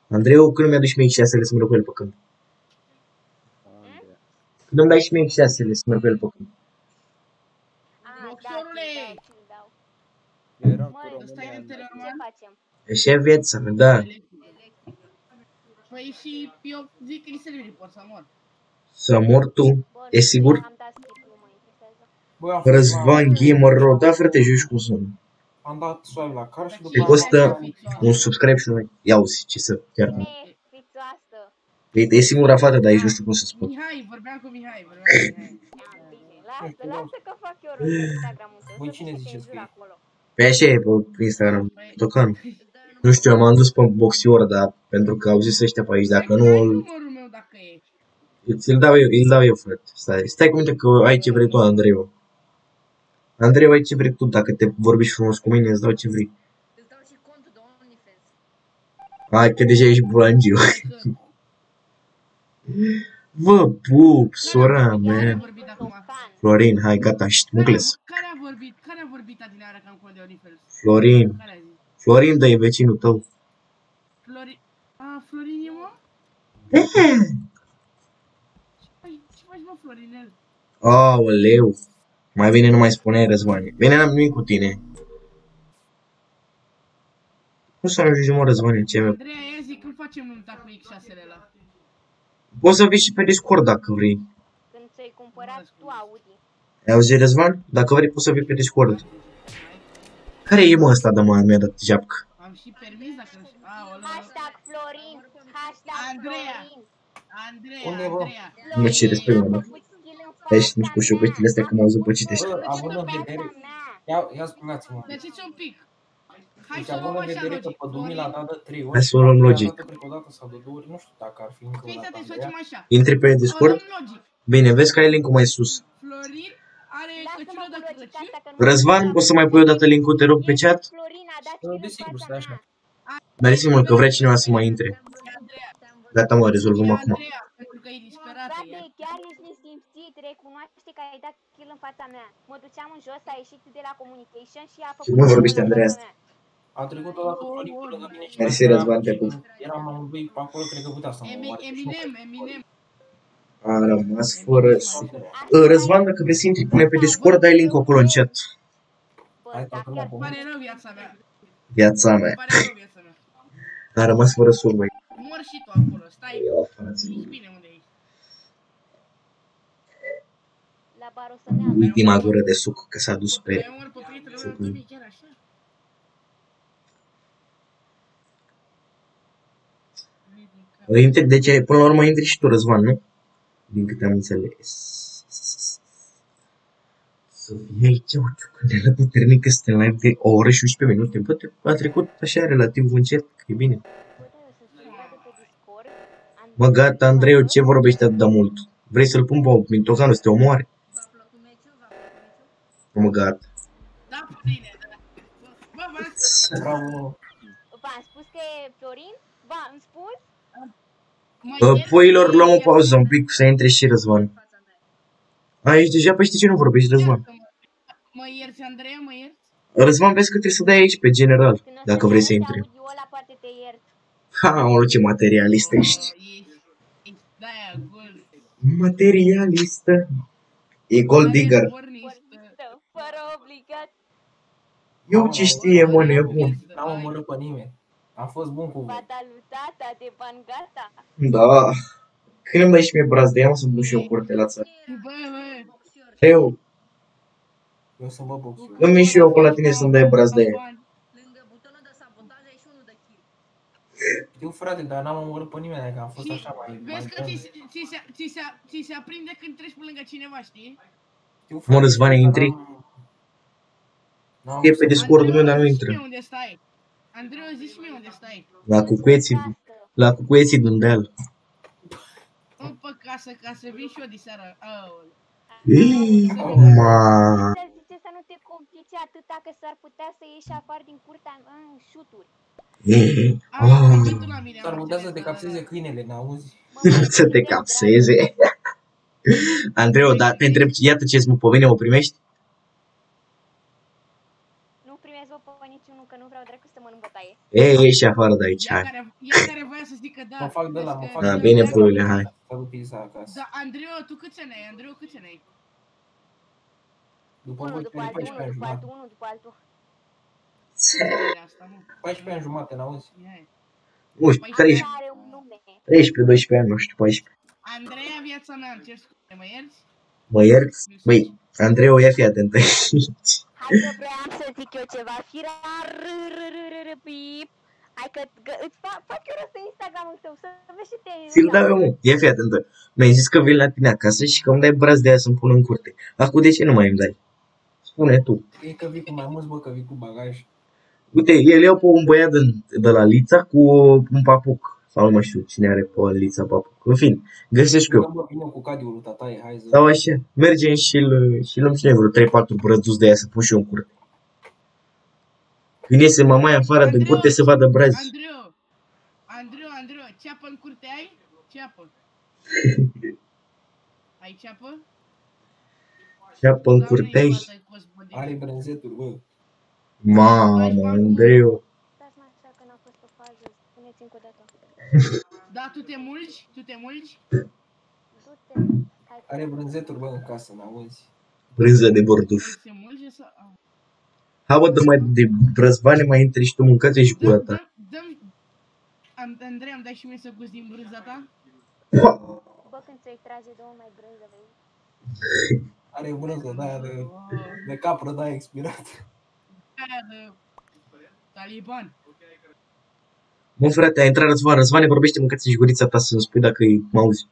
Andrei, când mi-aduci mie X6 să merg cu el pe câmp. Andreea. Când îmi dai și mie X6 să merg cu el pe câmp. A, da, Boxorule! ți-l dau, ți-l dau. Eu eram cu Măi, ăsta e România. între- ce facem? Așa e viața mea, da. Păi și eu zic că e server pot să mor. Să mor tu. Bă, E nu sigur? Am dat skip, nu mă interesează. Băi, am fost Răzvan Gamer Ro. Da, frate, joci cum sunt. la- Am dat swipe la car și după Te aia- costă un subscribe și noi. Ia uzi ce să chiar. Nefițoasă. E, e singura fată de aici, nu știu cum să spun. Mihai, vorbeam cu Mihai, vorbeam cu Mihai. Ia, bine, Lasă, lasă că fac eu rost pe Instagram-ul tău. Voi să cine zici ziceți cenzură că e? acolo. Pe așa e pe Instagram. Tocan. Nu știu, eu m-am dus pe boxior, dar pentru că au zis ăștia pe aici, dacă nu, Ai îl- numărul meu dacă e. ți-l dau eu, îl dau eu, frate. Stai, stai cu minte că ai ce vrei tu, Andreu. Andrei, ai ce vrei tu, dacă te vorbești frumos cu mine, îți dau ce vrei. Hai că deja ești bulangiu. Vă pup, sora mea. Florin, hai, gata, și mucles. Care a vorbit? Care a vorbit adineară că am col de Orifers? Florin. Florin, dă-i vecinul tău. Florin... A, Florin e mă? Da. Ce faci, mă, Florinel? Aoleu. Mai bine nu mai spune Răzvan. Bine, n-am nimic cu tine. Cum să ajungi mă Răzvan ce Andreea, ia zi, când facem nunta cu X6-le ăla? Poți să vii și pe Discord dacă vrei. Când ți-ai cumpărat tu Audi. Ai auzit Răzvan? Dacă vrei poți să vii pe Discord. Care e mă ăsta de mă mi-a dat japcă? Am și permis dacă... Aoleu. Hashtag Florin. Hashtag Andreea. Florin. Andreea, Unde, bă? Andreea. Nu ce respect, mă, da. Deci nici cu șopăștile astea că m-au zis pe citești. Bă, având în vedere... Ia, ia spuneți-mă. Lăsiți un pic. Hai Deci să o având luăm în așa vedere că logic. pe Dumi l-a dat de 3 ori. Hai să o luăm și l-a logic. dat, cred că o dată sau de două ori, nu știu dacă ar fi încă o Fii dată. să te Andreea. facem așa. Intri pe O Discord? luăm logic. Bine, vezi că ai link mai sus. Florin are căciulă de Crăciun. Răzvan, poți să mai pui o dată link-ul, te rog, pe chat? Florin a dat Bă, kill în Desigur, fața stai așa. mea. Mersi mult că vrea cineva să mai intre. Andreea. Gata, mă, rezolvăm E acum. Andreea, pentru că e disperată. Frate, ea. chiar ești nesimțit, recunoaște că ai dat kill în fața mea. Mă duceam în jos, a ieșit de la communication și a făcut... Ce mă vorbește kill în Andreea fața asta? mea. A trecut o dată Florin pe lângă mine și Mersi, dacă eram- Răzvan, te pup. Eram amândoi pe acolo, cred că putea să mă Emi- omoare. Și nu Eminem, cred. Eminem. A rămas fără... su- Uh, Răzvan, dacă vrei să intri, pune pe Discord, dai link acolo în chat. Bă, Hai, dar toată chiar lumea Pare rău viața mea. Viața mea. Pare rău viața mea. A rămas fără sur, băi. Mor și tu acolo. Stai. Ia, frații. Ești bine unde ești. la bar o să ne adun. Ultima gură de suc, că s-a dus pe... Ai omor pe prietenul meu, Tomi, chiar așa? Intri, deci, până la urmă, intri și tu, Răzvan, nu? Din câte am înțeles. Să fie aici, uite, când e la puternică, suntem live de o oră și 11 minute. Bă, te- a trecut așa relativ încet, că e bine. Mă, gata, Andrei, ce vorbești atât de mult? Vrei să-l pun pe Mintoganul să te omoare? V-a plăcut meciul? V-a plăcut meciul? Mă, gata. Da, Florine, da. Bă, v-am spus. Bravo, mă. V-am spus că e Florin? V-am spus? Mă Bă, ierți, puiilor, luăm o ierți, pauză un pic să intre și Răzvan. Fața mea. A, ești deja, păi știi ce nu vorbești, Răzvan? iartă-mă. Mă ierți, Andreea, mă ierți? Răzvan, vezi că trebuie să dai aici pe general, Când o dacă să vrei ne să arăți intri. audio ăla, poate te iert. Ha, mă, ce materialist ești. Bă, ești, ești de-aia gold. Materialistă. E gold digger. Eu ce știe, mă, nebun. N-am omorât pe nimeni. Am fost bun cu voi. Fata lui tata de bani gata. Da. Când îmi dai și mie braț de ea, mă să pun și eu curte la țară. Bă, bă. Boxior. Eu, Eu să mă box. îmi vin și eu pe la tine să-mi dai braț de ea. Lângă butonul de sabotaj ai și unul de kill. Știu, frate, dar n-am omorât pe nimeni, adică am fost Și așa mai... vezi că mai ți, ți, se, ți, se, ți se aprinde când treci pe lângă cineva, știi? Știu, Mă, Răzvane, dar intri? n-am- E pe Discord meu, dar nu intră. unde stai. Andreu, zici mie unde stai. La cucueții, la cucueții Dundel. Opa, casă, ca să vin și eu de seara. Ei, ma. Zice să nu te complici atâta că s-ar putea să ieși afară din curtea în șuturi. S-ar putea să te capseze câinele, n-auzi? Să te capseze. Andreu, dar te întreb, iată ce-ți povene, o primești? Că nu vreau dracu să mănânc bătaie. Ei, ieși afară de aici, Ea hai. care, ea care voia să zică da. Mă fac de la, vezi mă că- fac Da, de bine, la- puiule, hai. Să duc pizza acasă. Da, Andreu, tu câți ani ai? Andreu, câți ani ai? După Unul voi, după 14 altul, unul ani după jumate. altul, unul după altul. Câți asta, mă? 14 ani jumate, n-auzi? Ia e. Nu știu, 13, Asta are un nume. 13, 12 ani, nu știu, 14. Andreea, viața mea, îmi cer scuze, mă ierți? Mă ierți? Băi, Andreu, ia fi atent aici. Hai că vreau să zic eu ceva. Firar, pip. Hai că îți fac, fac eu rău pe Instagram-ul tău, să vezi și te... Ți-l eu, mă. Ia fi atentă. Mi-ai zis că vin la tine acasă și că îmi dai braț de aia să-mi pun în curte. Acum de ce nu mai îmi dai? Spune tu. E că vii cu mai mulți, bă, că vii cu bagaj. Uite, el iau pe un băiat de, de la Lița cu un papuc sau nu mai știu cine are pe Lița papuc. În fin, găsesc Eu. eu. Bă, vine cu cadiul lui tataie, hai să... Sau așa, mergem și îl și luăm și noi vreo 3-4 brăduți de aia să pun și eu în curte. Când iese mamaia afară din curte să vadă brazi. Andreu, Andreu, Andreu, ceapă în curte ai? Ceapă. ai ceapă? Ceapă în Sau curte nu e aici. fata gospodină? Are brânzeturi, bă. Mamă, Andreu. Stați mă așa că n-a fost o fază. Spuneți încă o dată. Da, tu te mulgi? Tu te mulgi? Du-te. Ca Hai că... Are brânzeturi, bă, în casă, n-auzi? Brânză de borduf. Se mulge să... ah. Hai bă, dă mai de brăzvane, mai intri și tu mâncați și cu Dă, ta. dă, dă-mi... An- Andrei, îmi dai și mie să gust din brânza ta? Bă, când ți-o trage două mai brânză, vei. Are brânză, da, de, de capră, da, expirat. Aia de... Taliban. Mă, frate, a intrat Răzvan. Răzvane, vorbește mâncați și gurița ta să-mi spui dacă îi mă auzi.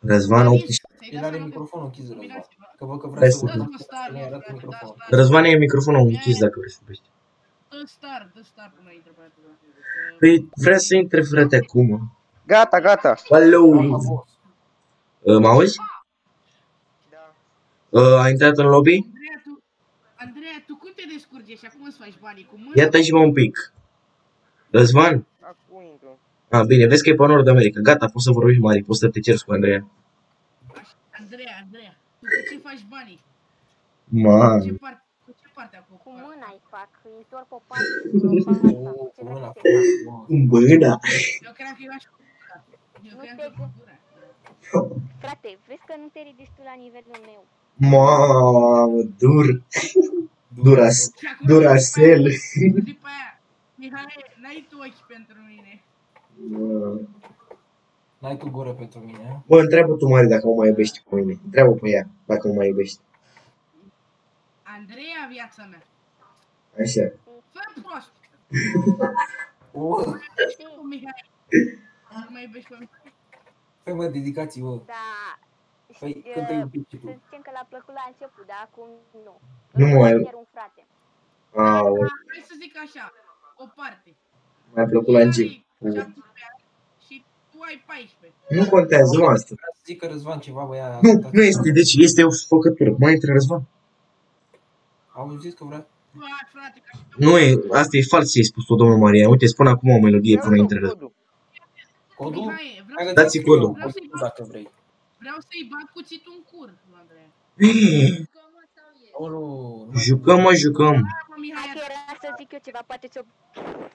Răzvan, 18. El are microfonul închis, Răzvan. Că văd că vrea Hai să să- vorbească, Dă-ți cu star, să ne mă, arată frate, microfonul. da, star. Răzvane e microfonul închis dacă vrei să vorbești. Dă star, dă star până intră pe atâta. Păi vrea să intre, frate, acum. Gata, gata. Alo! Am fost. Uh, Mă auzi? Uh, a intrat în lobby? Andreea, tu... Andreea, tu cum te descurci și acum îți faci banii? Cu mâna? Ia-te și mă un pic. Răzvan? Acum intru. A, bine, vezi că e pe Nord America. Gata, poți să vorbești mari, poți să te cerți cu Andreea. Andreea, Andreea, tu cu ce faci banii? Ma, Ce part, cu ce parte acum? Cu mâna îi fac, îi întorc pe parte, pe parte, O, cu ce cu mâna vrei să frumos, cu mâna. Eu cream că eu aș cu gura. Eu Nu cream te că cu gura. Frate, vezi că nu te ridici tu la nivelul meu. Mamă, dur. Duras, Și acum Duracell. După aia, Mihai, n-ai tu ochi pentru mine. N-ai tu gură pentru mine, a? Bă, întreabă tu, Mari, dacă mă mai iubești pe mine. Întreabă pe ea, dacă mă mai iubești. Andreea, viața mea. Așa. Fă prost. O, Cu Mihai. Nu mai iubești pe mine? fă mă, dedicații, bă. Da, Păi, știi, când te-ai uh, iubit și să tu? zicem că l-a plăcut la început, dar acum nu. Nu Îl mai- consider un frate. Au, Hai să zic așa, o parte. mi-a plăcut la început. Ai 17 ani și tu ai 14. Nu contează, nu asta. Vreau să zic că Răzvan ceva, bă, ea... Nu, nu este, deci este o făcătură. Mai intră Răzvan. Au zis că vrea... Bă, hai, frate, ca și Nu e, asta e fals ce ai spus-o, domnul Maria. Uite, spune acum o melodie până intră Răzvan. Codul. Codul? Mihai, vreau, Hai că Dați ți-l codul. scriu, codul dacă vrei. vreau să-i bag cuțitul în cur, lui Andreea. O, nu, nu. Jucăm, mă, jucăm. Hai, mă, Mihai, Hai că era să zic eu ceva, poate ți-o...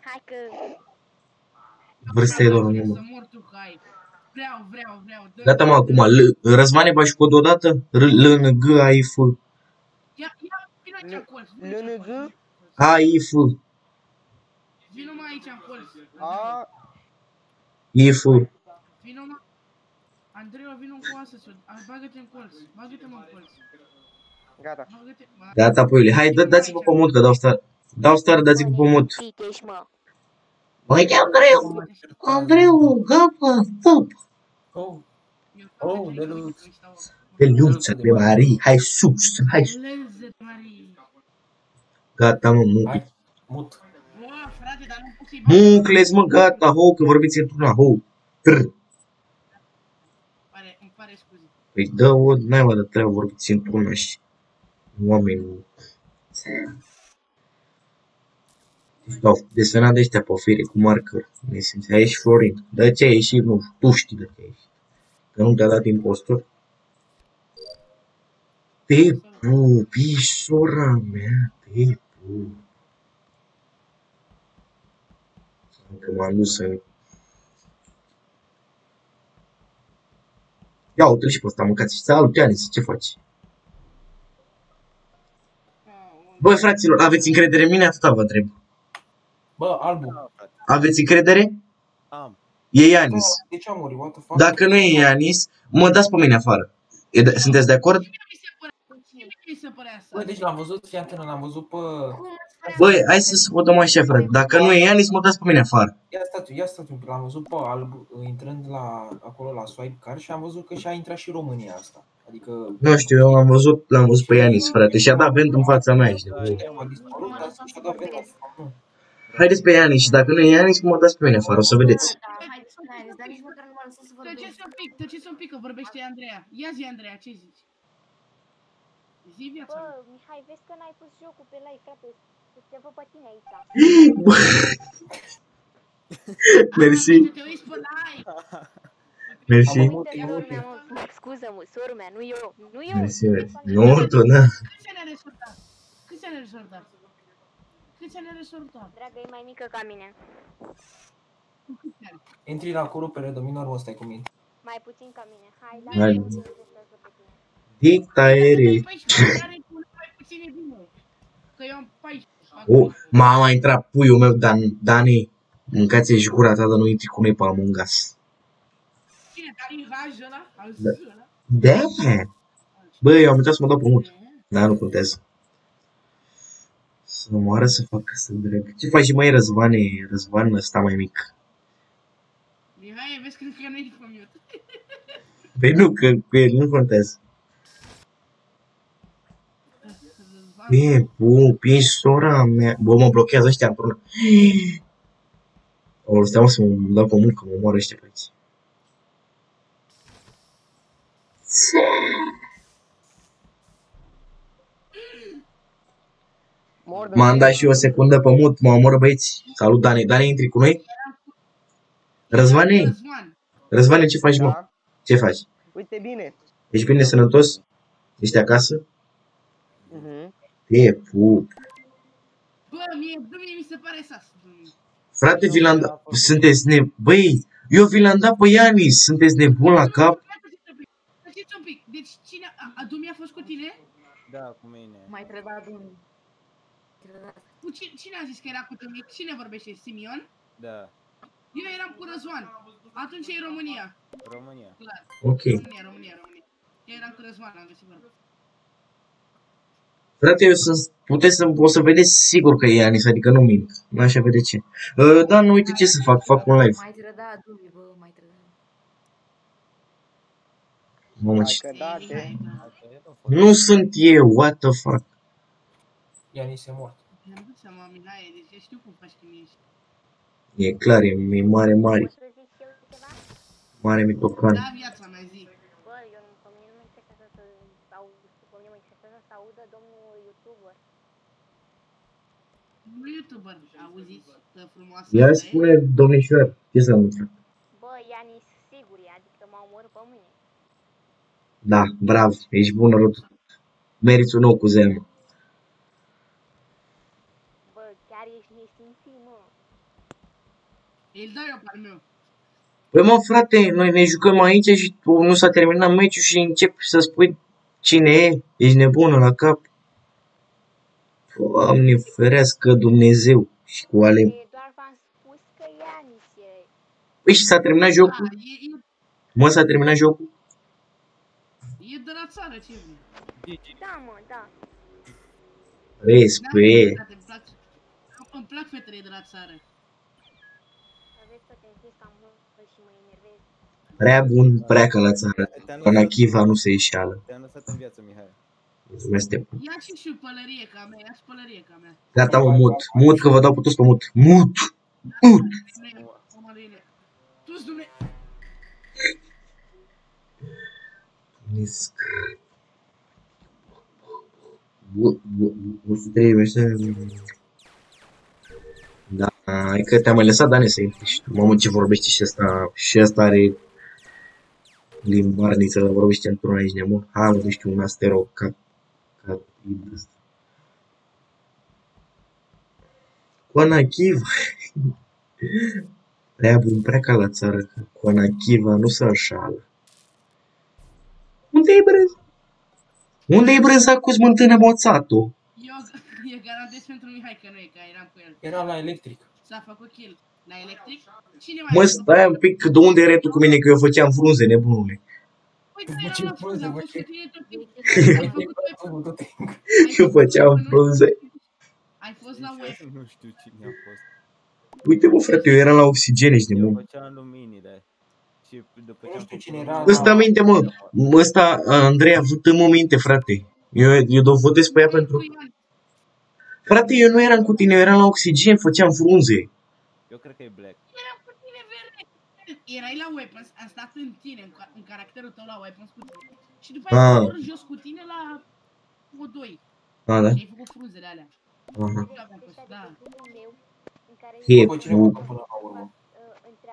Hai că... Vârsta e doar un număr. Să mor tu, hai. Vreau, vreau, vreau. Dă, Gata, mă, acum. L- Răzvane, bași cod odată? R, L, N, G, A, I, F. Ia, ia, vină aici în colț. vină aici în LNG? colț. A, I, F. Vină mă aici în colț. A, I, F. Vină mă. Andrei, vină cu oasă, bagă-te în colț. Bagă-te mă în colț. Gata. Bagă-te. Ba- Gata, puiule. Hai, dă, dați-vă pe mut, că dau stare. Dau stare, dați-vă pe mut. Pic ești, mă. Uite, Andreu! Andreu, gata, stop! Oh, Eu Oh, fac de Deluț. trei, stau. Pe luță de Marie, hai sus, hai sus. Leze, Marie. Gata, mă, mucle. hai, mut. Bă, frate, dar nu pot să-i bag. Mucles, mă, gata, ho, că vorbiți într-una, ho. Trr. Pare, îmi pare scuze. Păi dă o naiba de treabă, vorbiți într-una și oamenii. Stau desenat de ăștia pe fire cu marker. Ne simți, a ieșit Florin. De ce a ieșit? Nu, tu știi de ce a ieșit. Că nu te-a dat impostor. Te pupi, sora mea, te pup. Încă m-am dus să... Ia uite-l și pe ăsta, mâncați. Salut, Ianis, ce faci? Băi, fraților, aveți încredere în mine? Atâta vă întreb. Bă, albul. Da, frate. Aveți încredere? Am. E Ianis. De ce a murit? What the fuck? Dacă nu e Ianis, mă dați pe mine afară. E de- sunteți de acord? Mi se părea, mi se părea asta. Bă, deci l-am văzut, fii atent, l-am văzut pe... Băi, hai să se votăm așa, frate. Dacă nu e Ianis, mă dați pe mine afară. Ia statul, ia statul, l-am văzut pe alb intrând la, acolo la swipe car și am văzut că și-a intrat și România asta. Adică... Nu știu, eu am văzut, l-am văzut pe Ianis, frate, și a dat vent în fața mea. Știi? A dispărut, dar și-a dat vena. Nu. Haideți pe Ianis și dacă nu e Ianis, mă dați pe mine afară, o să vedeți. Da, haideți, haideți, dar nici măcar nu m-a lăsat să Tăceți vorbesc. un pic, tăceți un pic, că vorbește Andreea. Ia zi, Andreea, ce zici? Zi viața. Bă, Mihai, vezi că n-ai pus jocul pe live, frate. Să te văd pe tine aici. Mersi, Să te uiți pe live. Mersi. Am Uite, Emoții, sora mea, mă, scuză-mă, sora mea, nu eu, nu eu. Mersi, mersi. Nu, tu, da. Câți ani are sortat? Câți ani are sortat? Câți ani are sortat? Dragă, e mai mică ca mine. Intri la cu rupere de minor, ăsta cu mine. Mai puțin ca mine. Hai, da, Hai. puțin testează pe tine. Dictaere. Păi și care cu mai puțin e bine. Că eu am 14. Oh, mama a intrat puiul meu, Dan, Dani. Mâncați-și gura ta, dar nu intri cu noi pe Among Us. Cine? Dar în raj ăla? Auzi Da. ăla? Da. Bă, eu am uitat să mă dau pe mut. Da, nu contează. Să moară să facă să drag. Ce faci mai Răzvane? Răzvan ăsta mai mic. Mihai, vezi că încă nu e pe mute. Păi nu, că cu el nu contează. Bine, bun, pingi sora mea. Bă, mă blochează ăștia într-una. O, stai mă să mă dau pe mult, că mă moară ăștia pe aici. Mor de M-am dat și eu o secundă pe mut, mă omoră băieți. Salut, Dani. Dani, intri cu noi? Răzvane? Răzvan. Răzvane, ce faci, mă? Da. Ce faci? Uite bine. Ești bine sănătos? Ești acasă? Mhm. Te pup. Bă, mie, bă, mie mi se pare sas. bă. Frate, vi l-am dat... Sunteți ne... Băi, eu vi l-am dat pe Ianis. Sunteți nebun la cap? Stați un pic. Deci cine... A, Adumi a fost cu tine? Da, cu mine. Mai trebuia Adumi. Cu cine, cine a zis că era cu tine? Cine vorbește? Simion? Da. Eu eram cu Răzvan. Atunci e România. România. Clar. Ok. România, România, România. Eu eram cu Răzvan, am găsit vorba. Frate, eu sunt... Puteți să... O să vedeți sigur că e Ianis, adică nu mint. Nu așa vede ce. Uh, da, nu uite ce să fac. Fac un live. Mai trăda Adumi, bă, mai trăda. Mamă, Hai ce... că da, te. Nu sunt eu, what the fuck. Ianis e mort. Mi-am dat seama, Mihai, deci eu știu cum faci când ești. E clar, e, e mare, mare. Pot să zic și eu ceva? Mare mitocan. Da, viața mea, zi. Bă, eu, pe mine nu mă interesează să aud, pe mine mă interesează să audă domnul YouTuber. Nu YouTuber, auziți? Că frumoasă. Ia e? spune, domnișoar, ce să nu fac? Bă, Ianis, sigur e, adică m-a omorât pe mâine. Da, brav, ești bună, Rod. Meriți un nou cu zel, mă. Bă, chiar ești nesimțit, mă. Îl dau eu pe al meu. Păi mă, frate, noi ne jucăm aici și tu nu s-a terminat meciul și începi să spui cine e. Ești nebună la cap. Doamne, ferească Dumnezeu și cu ale... E, doar v-am spus că Ianis e. Păi și s-a terminat Da, jocul? e, e, Mă, s-a terminat jocul? E de la țară, ce vrei. Da, mă, da. Respect. Da, îmi plac, îmi plac fetele de la țară. Aveți să te închizi cam mult și mă enervez. Prea bun, prea ca la țară. Te-am Până lăsat- Chiva nu se ieșeală. Te-am lăsat în viață, Mihai. Mulțumesc, te pup. Ia și și pălărie ca mea, ia și pălărie ca mea. Gata, mă, mut. Mut, că vă dau pe toți pe mut. Mut! Mut! Omările. Tu-ți dumne... Nisc. Bu- bu- bu- 103 ăștia... Da, hai că te-am mai lăsat, Dane, să intri și tu. Mamă, ce vorbește și ăsta. Și ăsta are limbarniță, vorbește într-una aici nebun. Hai, mă, nu știu, un astero, ca... ca... ăsta. Coana Chiva. Prea bun, prea ca la țară. că Coana Chiva nu se înșală. Unde e brânza? Unde e brânza cu smântână moțatul? Eu, eu garantez pentru Mihai că nu e, că eram cu el. Era la electric. S-a făcut kill. La electric? Cine mai Mă, a stai un pic, de unde e retul cu mine, că eu făceam frunze, nebunule. Păi tu eram la frunze, am fost cu tine tot timpul. Ai făcut Eu făceam frunze. Ai fost la web. Nu știu cine a fost. Uite, mă, frate, eu eram la oxigen, ești Eu nebun. făceam luminile. Și după ce Nu am știu făcut cine luminile- era Ăsta minte, mă. Mă, Ăsta, Andrei, a avut în minte, frate. Eu, eu o votez pe ea pentru... Frate, eu nu eram cu tine, eu eram la oxigen, făceam frunze. Eu cred că e Black. Eram cu tine, verde. Erai la weapons, am stat în tine, în, ca- în caracterul tău la weapons cu tine. Și după aia Ah. am coborât jos cu tine la O2. A, da? Și ai făcut frunzele alea. Aha. Eu aveam fost, da. meu,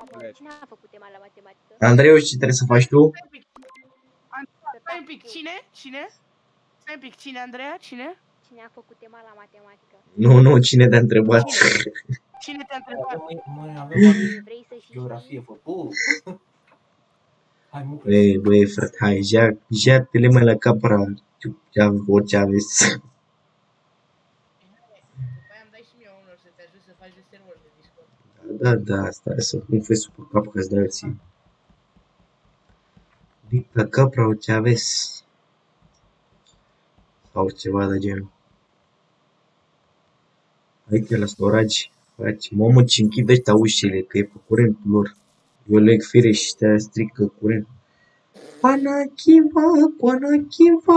în care E, Bă, cine pu- mă până la urmă? uh, întreabă cine a făcut tema la matematică? Andrei, eu știu ce trebuie să faci tu? Stai un pic, cine? Cine? Stai un pic, cine, Andreea? Cine? Cine a făcut tema la matematică? Nu, nu, cine te-a întrebat? Cine te-a întrebat? Mai avem Vrei să știi? geografie, fă. Bă, Hai, mu Băi, băi, frate, hai, ia, ia tele mai la capra, ce orice aveți. Mai am dai și mie unul să te ajut să faci de server de Discord. Da, da, stai să nu fii super cap că-ți dau ție. Dicta capra, orice aveți. Sau ceva de genul. Uite la storage, faci, mamă, ce închid ăștia ușile, că e pe curentul lor. Eu leg fire și ăștia strică curent. Panachiva, Panachiva,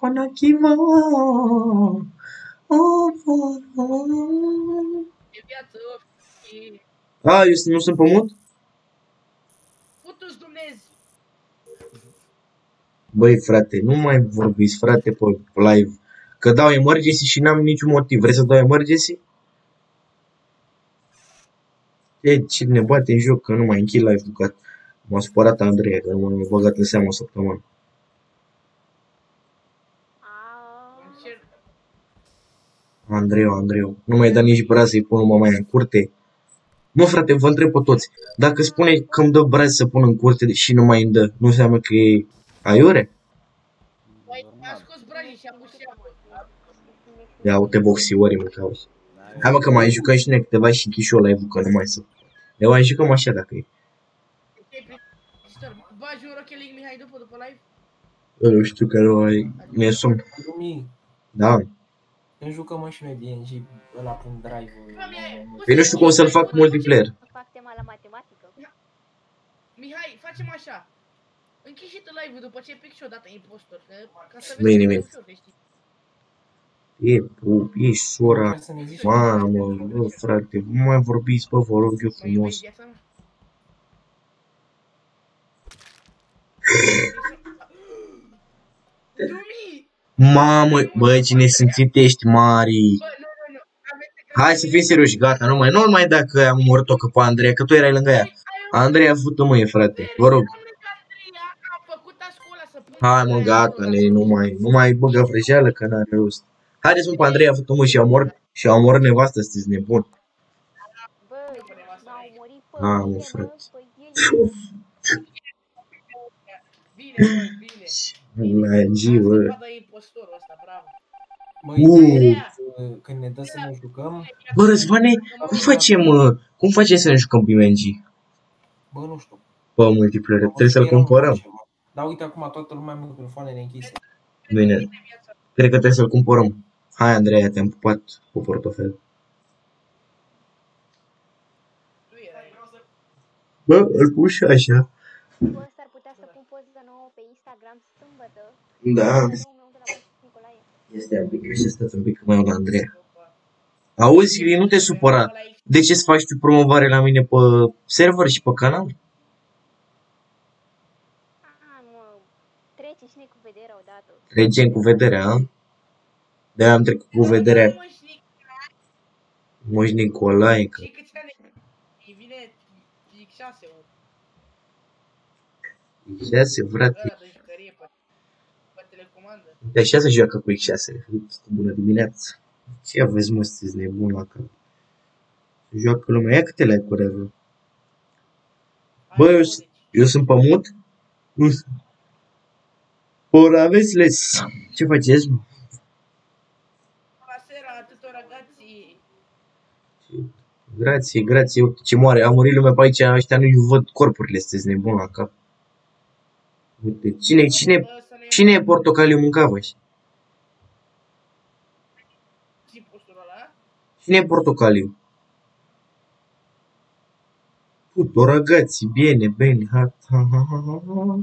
Panachiva. E viață, e... A, eu sunt- nu sunt pământ? Putu-ți Dumnezeu! Băi, frate, nu mai vorbiți, frate, pe live. Că dau emergency și n-am niciun motiv. Vrei să dau emergency? E, ce ne bate în joc, că nu mai închid live-ul, că m-a supărat Andreea, că nu m-a băgat în seamă o săptămână. Încerc. Andreu, Andreu, nu mai da nici braț să-i pun mama în curte. Mă, frate, vă întreb pe toți. Dacă spune că îmi dă braț să pun în curte și nu mai îmi dă, nu înseamnă că e aiure? Păi, a scos branii și a pus și apă. Ia uite boxiori mă cauți. Hai mă că mai jucăm și noi câteva și închid și eu live-ul, că nu mai să. Le mai jucăm așa dacă e. E plictisitor. Bagi un Rocket League, Mihai, după, după live? Eu nu știu că nu mai... Mi-e somn. Lumii, Da. Ne jucăm și noi DNG ăla prin drive-ul. Păi nu știu cum să-l fac multiplayer. Fac tema la matematică. Mihai, facem așa. Închizi și tu live-ul după ce pic și odată impostor. Că, ca să Nu-i vezi nimic. ușor, că știi. E, pu, e sora. Mamă, bă, frate, nu mai vorbiți, bă, vă rog eu frumos. Viața mea. Dumi! Mamă, bă, cine sunt ești mari. Hai să fim serioși, gata, nu mai, nu mai dacă am omorât-o că pe Andreea, că tu erai lângă ea. Andreea, fută mâie, frate, vă rog. Hai mă, gata, ne, nu mai, nu mai băgă vrăjeală că n-are rost. Haideți mă pe Andreea, fută mă și omor, și omor nevastă, sunteți nebun. Bă, m-a umorit pe Ah, mă, mine, frate. bă, pe el. La G, bă. Vadă impostorul ăsta, bravo. Măi, Uh. când ne dă să ne jucăm, Bă, Răzvane, cum facem, mă, cum facem să ne jucăm pe MNG? bă, nu știu. Pe multiplayer, trebuie să-l cumpărăm. Dar uite acum toată lumea are microfoanele închise. Bine, cred că trebuie să-l cumpărăm. Hai, Andreea, te-am pupat cu portofel. Bă, îl pun și așa. Bă, s-ar putea să pun poză nouă pe Instagram sâmbătă. Da. Cadou meu de la Nicolae. Este un pic și stați un pic mai la Andreea. Auzi, Ilie, nu te supăra. De ce să faci tu promovare la mine pe server și pe canal? Ah, mă, trece și ne cu vederea odată. Trecem cu vederea, a? De-aia am trecut cu vederea. Moș Nicolae, că... Și câți ani îi vine X6 ul X6, frate. ăla de jucărie pe, pe telecomandă. De așa se joacă cu X6. Bună dimineața. Ce aveți, mă, sunteți nebun la cap. Se joacă lumea. Ia câte like-uri avem. Bă, eu, s- eu sunt pe mut? Nu sunt. Ora aveți les. Ce faceți, mă? Buonasera a tutti ragazzi. Grație, grație. Uite ce moare. A murit lumea pe aici. Ăștia nu văd corpurile. Sunteți nebun la cap. Uite, cine, cine, cine e portocaliu mâncava Zi postul ăla? Cine e portocaliu? Puto, ragazzi, bine, bine, ha, ha, ha, ha, ha, ha.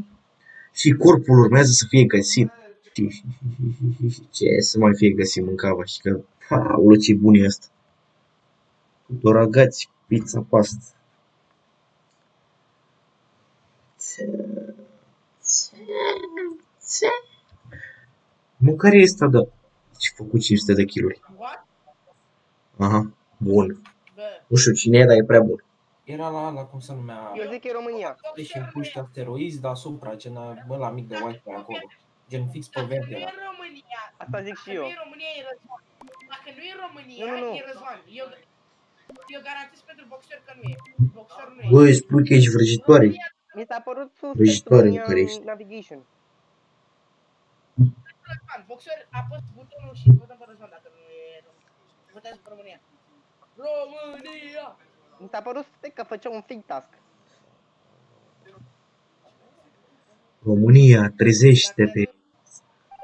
Și corpul urmează să fie găsit. Și- și- și- și- și- și- Ce să mai fie găsit mâncava și că, aoleu, ce bun e asta. Puto, ragazzi, pizza pasta. Mă, care e asta, da? Ce făcut 500 de kilori? Aha, bun. Nu știu cine e, dar e prea bun. Era la ala, cum se numea? Eu zic că e România. Și în puști asteroizi deasupra, gen ăla mic de white pe acolo. Gen fix pe verde Nu era. e România. Asta zic și Dacă eu. nu e România, e Răzvan. Dacă nu e România, Nu, nu, nu. e Răzvan. Eu... Eu garantez pentru boxer că nu e. Boxer nu e. Bă, spui că ești vrăjitoare. Mi s-a părut sus Vrăjitoare în care ești. navigation. Răzvan, boxer apăs butonul și votăm pe Răzvan dacă nu e Votează pe România. România! Mi s-a părut că făcea un fake task. România, trezește-te.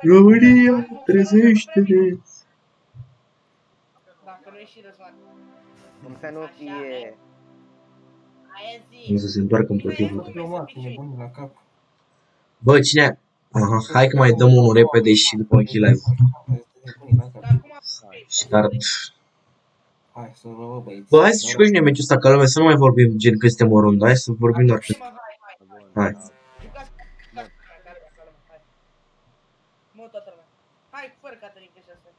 România, trezește-te. Dacă nu e și Răzvan. Cum să nu fie... Aia Nu zi. să se întoarcă împotrivă. Eu mă, nebunul la cap. Bă, cine? Aha, hai că mai dăm unul repede și după închei live. Nebunii la cap. Start. Hai să vă vă băieți. Bă, hai să jucăm și noi meciul ăsta ca lumea, să nu mai vorbim gen că suntem o rundă, hai să vorbim doar pe... Hai. Mă, toată lumea. Hai, fără Cătălin, că și asta.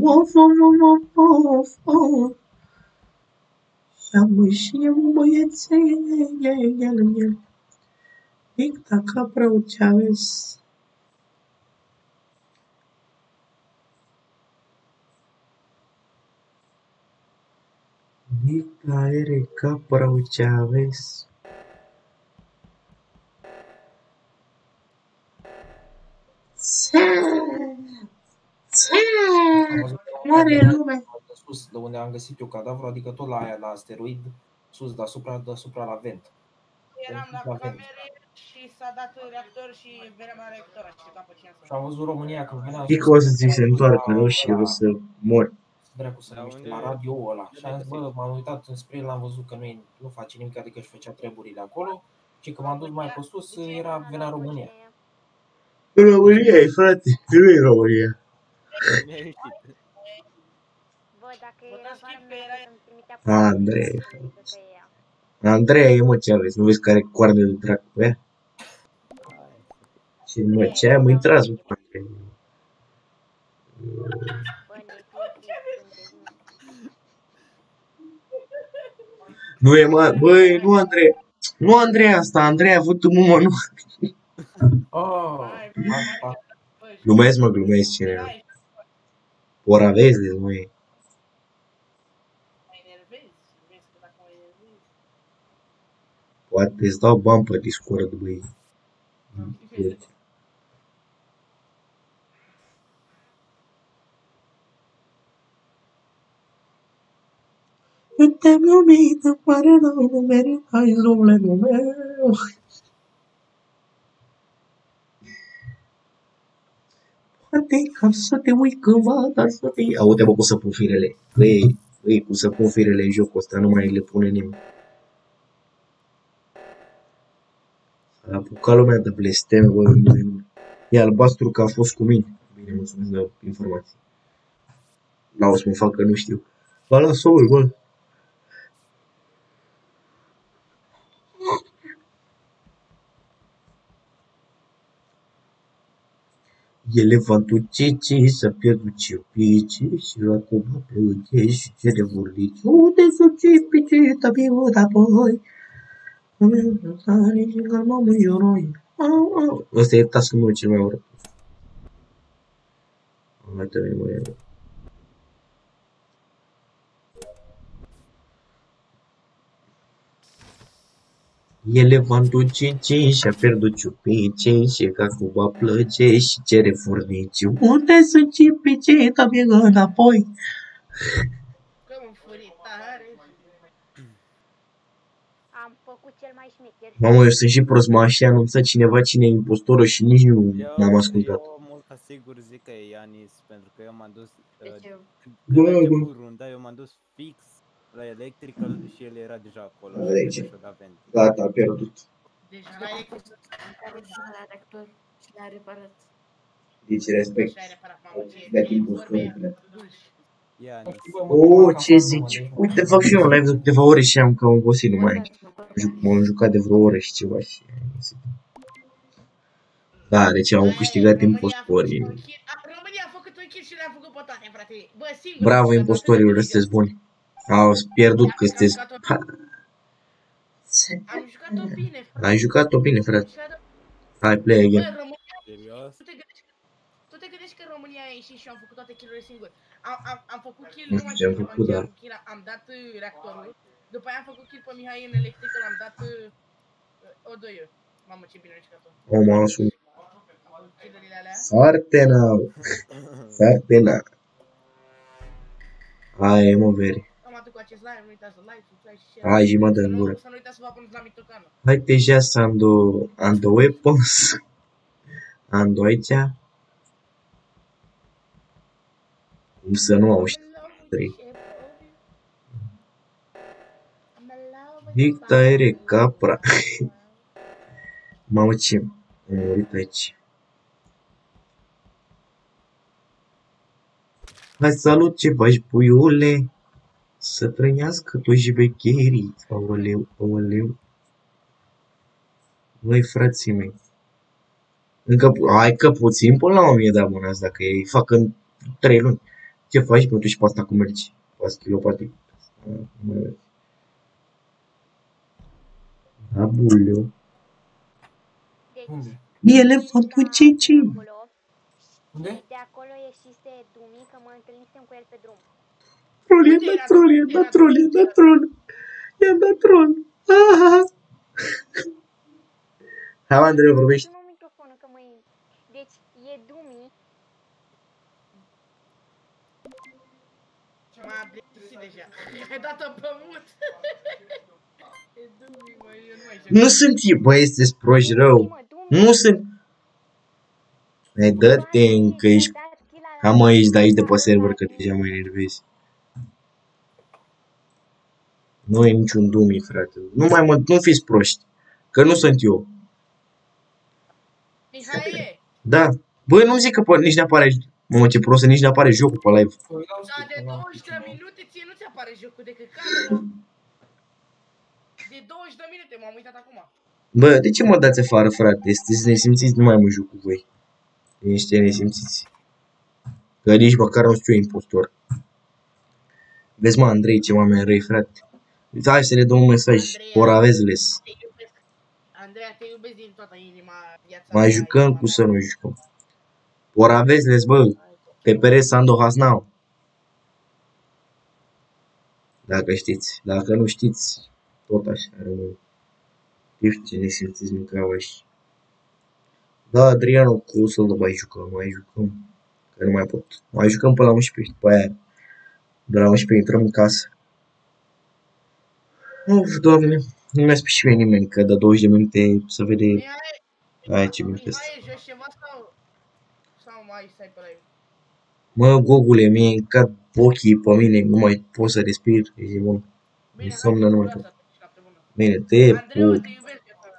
Of, of, of, of, of, of. Și-am și eu băiețel, Mic dacă vreau ce aveți. Mic aere ca vreau ce aveți. Am văzut Mare lume. de sus, de unde am găsit eu cadavru, adică tot la aia, la asteroid, sus, deasupra, deasupra la vent. Eram la La vent. Camere și s-a dat reactor și veneam la reactor, așteptam pe cine să Și am văzut România când venea Știi că o să ți se întoarcă, nu? Și o să mori. Dracu să numește la radio ăla. Și am zis, bă, m-am uitat înspre el, am văzut că nu, e, nu face nimic, adică își făcea treburile acolo. Și când m-am dus mai pe sus, era, venea România. România e, frate. Nu e România. Bă, dacă era vară, îmi trimitea Andrei. Andrei, mă, ce aveți? Nu vezi care coarde de dracu pe ea? Și mă, ce am intrat, mă, Andrei. Nu e, mă, băi, nu Andrei. Nu Andrei asta, Andrei a avut un mă, nu. Oh, Glumesc, mă, glumesc, cine. Ori aveți, deci, măi. Poate îți dau bani pe Discord, băi. Te-am iubit, îmi pare rău, nu meritai zumletul meu. Poate ca să te uit cândva, dar să te... Aude, bă, cum să pun firele. Băi, băi, cum să pun firele în jocul ăsta, nu mai le pune nimeni. S-a apucat lumea de blesteme, bă, nu- E albastru că a fost cu mine. Bine, mulțumesc de informații. La o să mă fac că nu știu. Ba, lasă-o, bă. Elefantul Cici s-a pierdut ce pici și acum plânge și cere vorbici. Unde sunt ce pici, tabi înapoi? Îmi tare și calma mă joroi. Ăsta e task meu cel mai urât. Hai te mă ia. Elefantul Cici și-a pierdut ciupicii și că acum va plăce și cere furnicii. Unde sunt cipicii? Tabi înapoi. Că mă furitare. Am făcut cel mai șmecher. Mamă, eu sunt și prost, m-a și anunțat cineva cine e impostorul și nici nu n-am ascultat. Eu mult ca sigur zic că e Ianis, pentru că eu m-am dus... Uh, Deci eu- când Bă, a bă. început runda, eu m-am dus fix la electrical și el era deja acolo. și Deci, trebuia să da vent. gata, a pierdut. Deci la electric. Am care ține la reactor și l-a reparat. Deci respect. Și ai reparat, mamă, ce Dat ce impostorul. vorbe, frate. duși. Ianis. Oh, ce zici? Uite, fac și eu un live de câteva ore și am cam obosit, nu mai Ju- M-am jucat de vreo oră și ceva și... Da, deci am câștigat impostorii. România a făcut un kill și le-a făcut pe toate, frate. Bă, singur. Bravo, impostorii, sunteți buni. Au pierdut că sunteți... Ha, Am jucat-o bine, frate. ai jucat-o bine, frate. Și a dat- Hai, play Bă, again. România, Serios? tu te gândești că tu te gândești că în România a ieșit și eu am făcut toate killurile singur. Am, am, am făcut kill, Nu nu mai știu ce am știu făcut, ce dar- am, kill, am dat uh, reactorul, după aia am făcut kill pe Mihai în electrical, am dat uh, o doiu. Mamă, ce bine am jucat-o. O, m-am luat un Am făcut killurile alea. foarte nou. Foarte nou. Aia e, mă, veri. Am atât cu acest live, nu uitați să like, subscribe și share. Hai, zi, mă, dă Să în nu- gură. Să nu uitați să vă apunați la mitocano. Hai te just ando, ando weapons. Ando aici. Cum să nu au trei. Victoire capra. Mamă ce am murit aici. Hai salut ce faci puiule. Să trăiască toți șbecherii. Aoleu, aoleu. Băi, frații mei. Încă, pu- hai că puțin până la 1000 de abonați dacă ei fac în 3 luni. Ce faci, mă, tu și pe asta cum mergi? Pe schilopatic. Abuleu. Unde? Elefantul Cici. Unde? De acolo ieșise Dumi, că mă întâlnisem cu el pe drum. Troll, i-a dat troll, i-a dat troll. I-a dat troll. Ah! Mă, Andrei, vorbești. Nu microfonul, că mă... Deci, e Dumi, M-a plictisit deja. Ai dat-o pe mut. E dumi, mă, eu nu mai știu. Nu sunt eu, proști rău. Nu sunt. Dă-te că ești... Ești de aici de pe server, că deja mă enervezi. Nu e niciun dumii, frate. Nu mai mă, nu fiți proști. Că nu sunt eu. Mihai, Da. Bă, nu zic că pe, nici n-apare... Mamă, ce prost, nici n-apare jocul pe live. dar de 20 de minute ție nu ți apare jocul de căcat. De 20 de minute m-am uitat acum. Bă, de ce mă dați afară, frate? Sunteți nesimțiți, nu mai mă joc cu voi. Niște nesimțiți. Că nici măcar nu știu eu impostor. Vezi, mă, Andrei, ce oameni răi, frate. Hai să le dăm un mesaj. Oravezles. Te iubesc. Andreea, te iubesc din toată inima viața Mai mea, jucăm inima cu mea. să nu jucăm. Oravezles, bă. Pe pere Sando Hasnau. Dacă știți. Dacă nu știți, tot așa rămâne. Eu știu ce nesimțiți mâncavași. Da, Adriano, cu o să-l mai jucăm, mai jucăm. Că nu mai pot. Mai jucăm până la 11 după aia. De la 11 intrăm în casă. Uf, doamne, nu mi-a spus și mie nimeni că de 20 de minute se vede Aia ce minute sunt. Mihai, joci ceva sau... Sau mai stai pe live? Mă, Gogule, mie îmi cad ochii pe mine, nu mai pot să respir, e bun. Mi somnă, nu mai pot. Bine, te pup.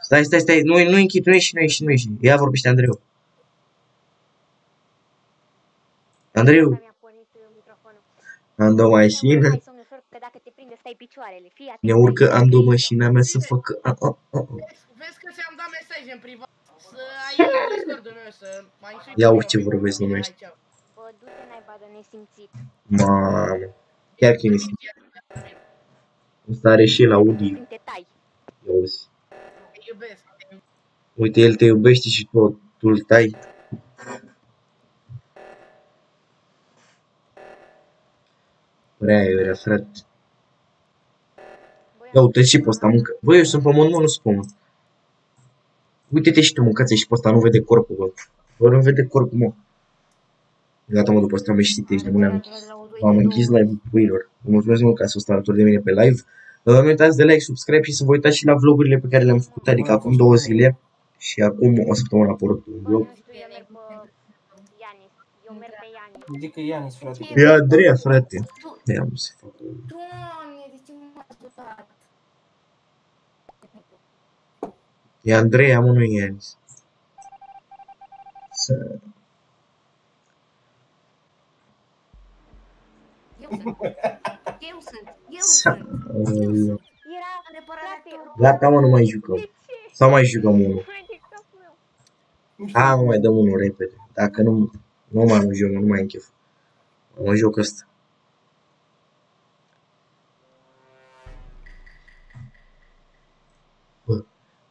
Stai, stai, stai, nu, nu închid, nu ieși, nu ieși, nu ieși. Ia vorbește Andreu. Andreu, am o mașină, hai somn ușor, că dacă te prinde stai picioarele. Fii atent. ne urcă, am două mașina mea să facă... A, a, a, a. Vezi că ți-am dat mesaj în privat să ai Discord-ul meu, să mai insulti Ia pe uite ce oameni. vorbesc numește. Hai, ceau. Bă, du-te naiba de nesimțit. Mamă, chiar că e nesimțit. Ăsta are și el Audi. Când te tai. Ia uzi. Te iubesc. Uite, el te iubește și tu, tu îl tai. Prea iurea, frate. Ia uite și pe ăsta mâncă. Băi, eu sunt pământ, mă, nu sunt pământ. Uite-te și tu, mâncați și pe ăsta, nu vede corpul, bă. Bă, nu vede corpul, mă. Gata, mă, după asta am ieșit, ești nebun, am închis. M-am închis live-ul puilor. Vă mulțumesc mult că să stați alături de mine pe live. Nu uitați de like, subscribe și să vă uitați și la vlogurile pe care le-am făcut, adică acum două zile și acum o săptămână a apărut un vlog. Eu merg pe Ianis. Eu merg pe Ianis. Zic că Ianis, frate. E Andreea, frate. Ia am să fac. Doamne, de ce m-a ajutat? Să... sunt. Era repararea Gata, mă, nu mai jucăm. Sau mai jucăm unul. A, mă, mai dăm unul repede. Dacă nu, nu mai mă joc, nu mai am chef. Mă joc ăsta.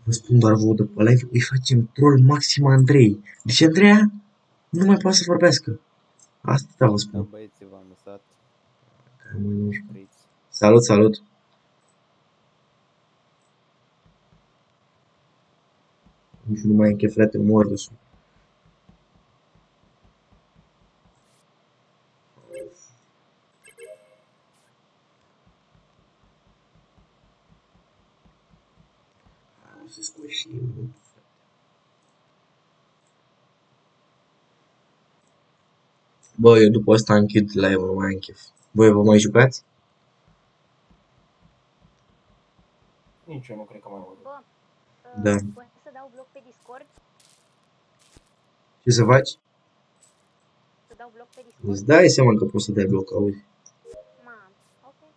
Vă spun doar vouă de pe live, îi facem troll maxim Andrei. Deci, Andreea, Nu mai poate să vorbească. Asta vă Da, spun. băieții v-am lăsat. Că mă nu știu. Opriți. Salut, salut. Nici nu mai închei frate, mor de sus. O să scoșim. Bă, eu după asta închid live-ul, nu mai am chef. Voi vă mai jucați? Nici eu nu cred că mai mult. Bă, Da. uh, pot să dau bloc pe Discord? Ce să faci? Să dau bloc pe Discord? Îți dai seama că poți să dai bloc, auzi. Mam, ok.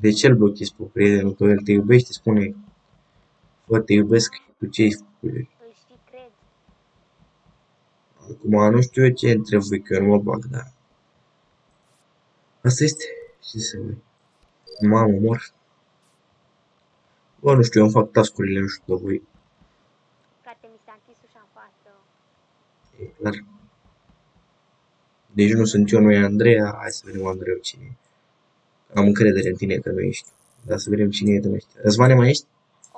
De ce îl blochezi pe prietenul tău? El te iubește, spune Bă, te iubesc, tu ce ai făcut? Îl și cred. Acum nu știu eu ce între voi, că eu nu mă bag, dar... Asta este. Ce să mai... Mamă, mor. Bă, nu știu, eu îmi fac tascurile, nu știu de voi. Frate, mi s-a închis ușa în față. E clar. Deci nu sunt eu, nu e Andreea. Hai să vedem Andreu cine e. Am încredere în tine că nu ești. Dar să vedem cine e din ăștia. Răzvane mai ești?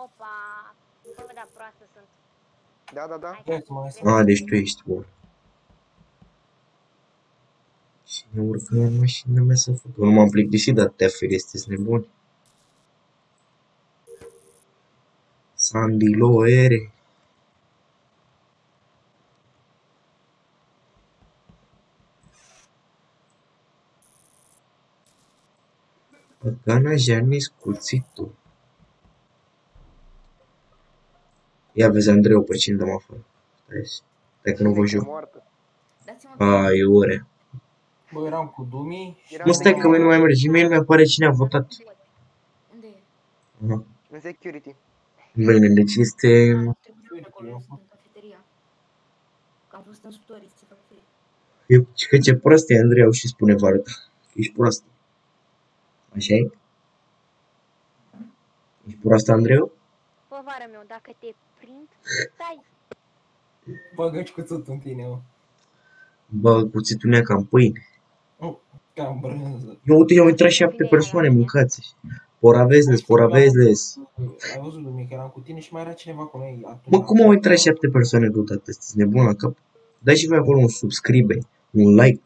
Opa, bă, da, proastă sunt. Da, da, da. Hai, Ia să mai să... A, deci tu ești bun. Cine urcă în mașina mea să facă? Nu m-am plictisit de atâtea feri, sunteți nebuni. Sandy Loere. Păcana Janis cuțitul. Ia vezi Andreu pe cine dăm afară. Stai, stai că nu vă jur. Moartă. Dați-mă A, e ore. Bă, eram cu Dumi și... Eram Mă, stai că mie nu mai merge. Mie nu mi-apare cine a votat. Unde e? Aha. În security. Bine, deci este... Am trecut pe acolo, sunt în cafeteria. Că am fost în stories, ce fac free. E, și că ce prost e Andrei, au și spune vară. Ești prost. Așa e? Ești prost, Andreu? Bă, vară meu, dacă te prind, stai. Băgă-și cuțutul în tine, mă. Bă, cuțitul nea ca în pâine. Cam brânză. Eu uite, i-au intrat șapte persoane, mâncați. Poravezles, poravezles. Ai văzut, Dumi, că eram cu tine și mai era cineva cu noi. atunci. Bă, cum au intrat șapte persoane deodată? Sunteți nebun la cap? Dai și voi acolo un subscribe, un like,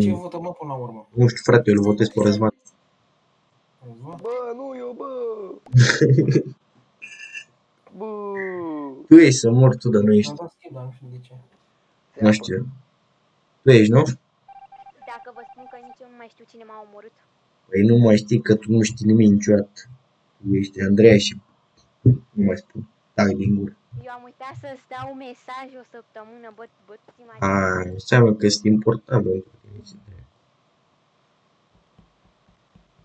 Ce un... votăm, mă, până la urmă? Nu știu, frate, eu îl votez pe Răzvan. Răzvan? Bă, nu eu, bă. Bă. Tu ești să mor tu, dar nu ești. Am dat schimb, dar nu știu de ce. Nu știu. Tu ești, nu? Dacă vă spun că nici eu nu mai știu cine m-a omorât. Păi nu mai știi că tu nu știi nimic niciodată. Tu ești Andreea și nu mai spun. Tac din gură. Eu am uitat să-ți dau un mesaj o săptămână, bă, bă, ți mai A, înseamnă că este important pentru tine. ce trebuie.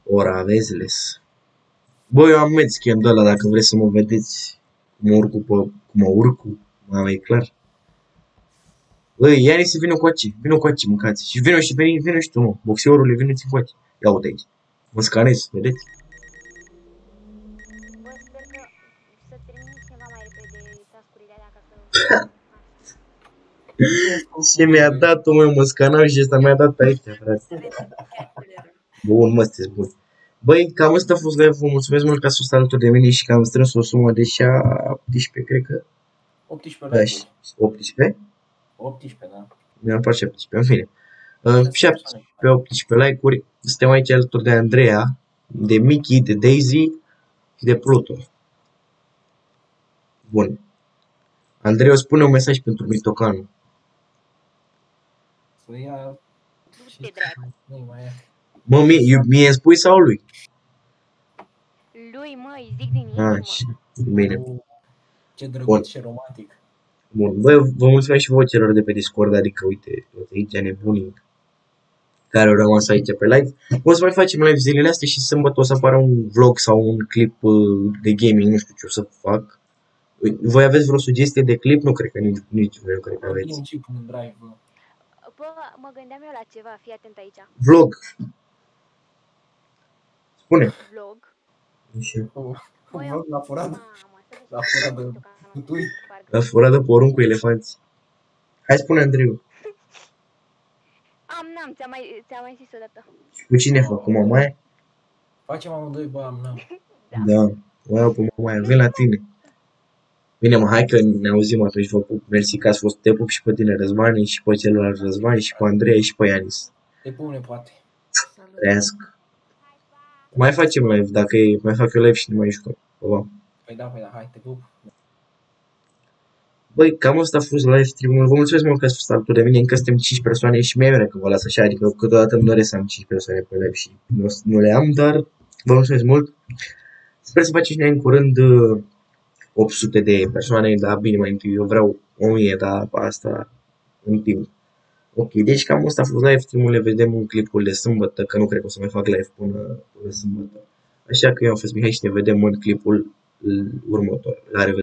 Ora aveziles. Bă, eu am medschem de ăla, dacă vreți să mă vedeți cum mă urc cu, pe, cum mă urc cu, mama, e clar. Bă, ia să vină cu aici, vină cu aici, mâncați. Și vină și veni, vină și tu, mă. Boxeorule, veniți cu aici. Ia uite aici. Mă scanez, vedeți? Bă, sper că să termin ceva mai repede tascurile alea ca să... Ce mi-a dat-o, mă, mă scanam și ăsta mi-a dat aici, frate. Bun, mă, sunteți buni. Băi, cam asta a fost live Vă mulțumesc mult că ați fost alături de mine și că am strâns o sumă de 17, cred că. 18 Da, like și 18? 18, da. Mi-am apar 17, în fine. Uh, 17 pe 18 like-uri. Suntem aici alături de Andreea, de Mickey, de Daisy și de Pluto. Bun. Andrei, spune un mesaj pentru Mitocanu. Să ia... Du-te, dracu. Nu mai ia. Mă, mie, eu- mie îmi spui sau lui? Lui, mă, îi zic din inimă. Ah, și, bine. Ce Bun. drăguț și romantic. Bun, bă, vă mulțumesc și vouă celor de pe Discord, adică, uite, toate aici nebunii care au rămas aici pe live. O să mai facem live zilele astea și sâmbătă o să apară un vlog sau un clip uh, de gaming, nu știu ce o să fac. Voi aveți vreo sugestie de clip? Nu cred că nici, nici voi nu cred că aveți. Din chip în drive. bă. Bă, mă gândeam eu la ceva, fii atent aici. Vlog. Spune. Vlog. Așa. Băi, Vlog la furat. Mamă, să vezi La ce furat de Mitocanu, putui. parcă. La fură de porumb cu elefanți. Hai spune, Andreu. n-am, ți-am mai, ți-am mai zis odată. Și cu cine fac? Cu mamaia? Facem amândoi, bă, am, n-am. Da. O iau pe mamaia. Vin la tine. Bine, mă, hai că ne auzim atunci, vă pup. Mersi că ați fost, te pup și pe tine, Răzvani, și pe celălalt Răzvan, și pe Andrei, și pe Ianis. Te pune, poate. Trăiască. Mai facem live, dacă e, mai fac eu live și ne mai jucăm. Pa, pa. Păi da, păi da, hai, te pup. Băi, cam asta a fost live stream-ul. Vă mulțumesc mult că ați fost alături de mine. Încă suntem 5 persoane și mie că vă las așa. Adică câteodată îmi doresc să am 5 persoane pe live și nu, nu le am, dar vă mulțumesc mult. Sper să facem și noi în curând uh, 800 de persoane, dar bine, mai întâi eu vreau 1000, dar asta în timp. Ok, deci cam asta a fost live stream-ul, le vedem în clipul de sâmbătă, că nu cred că o să mai fac live până, până sâmbătă. Așa că eu am fost Mihai și ne vedem în clipul următor. La revedere!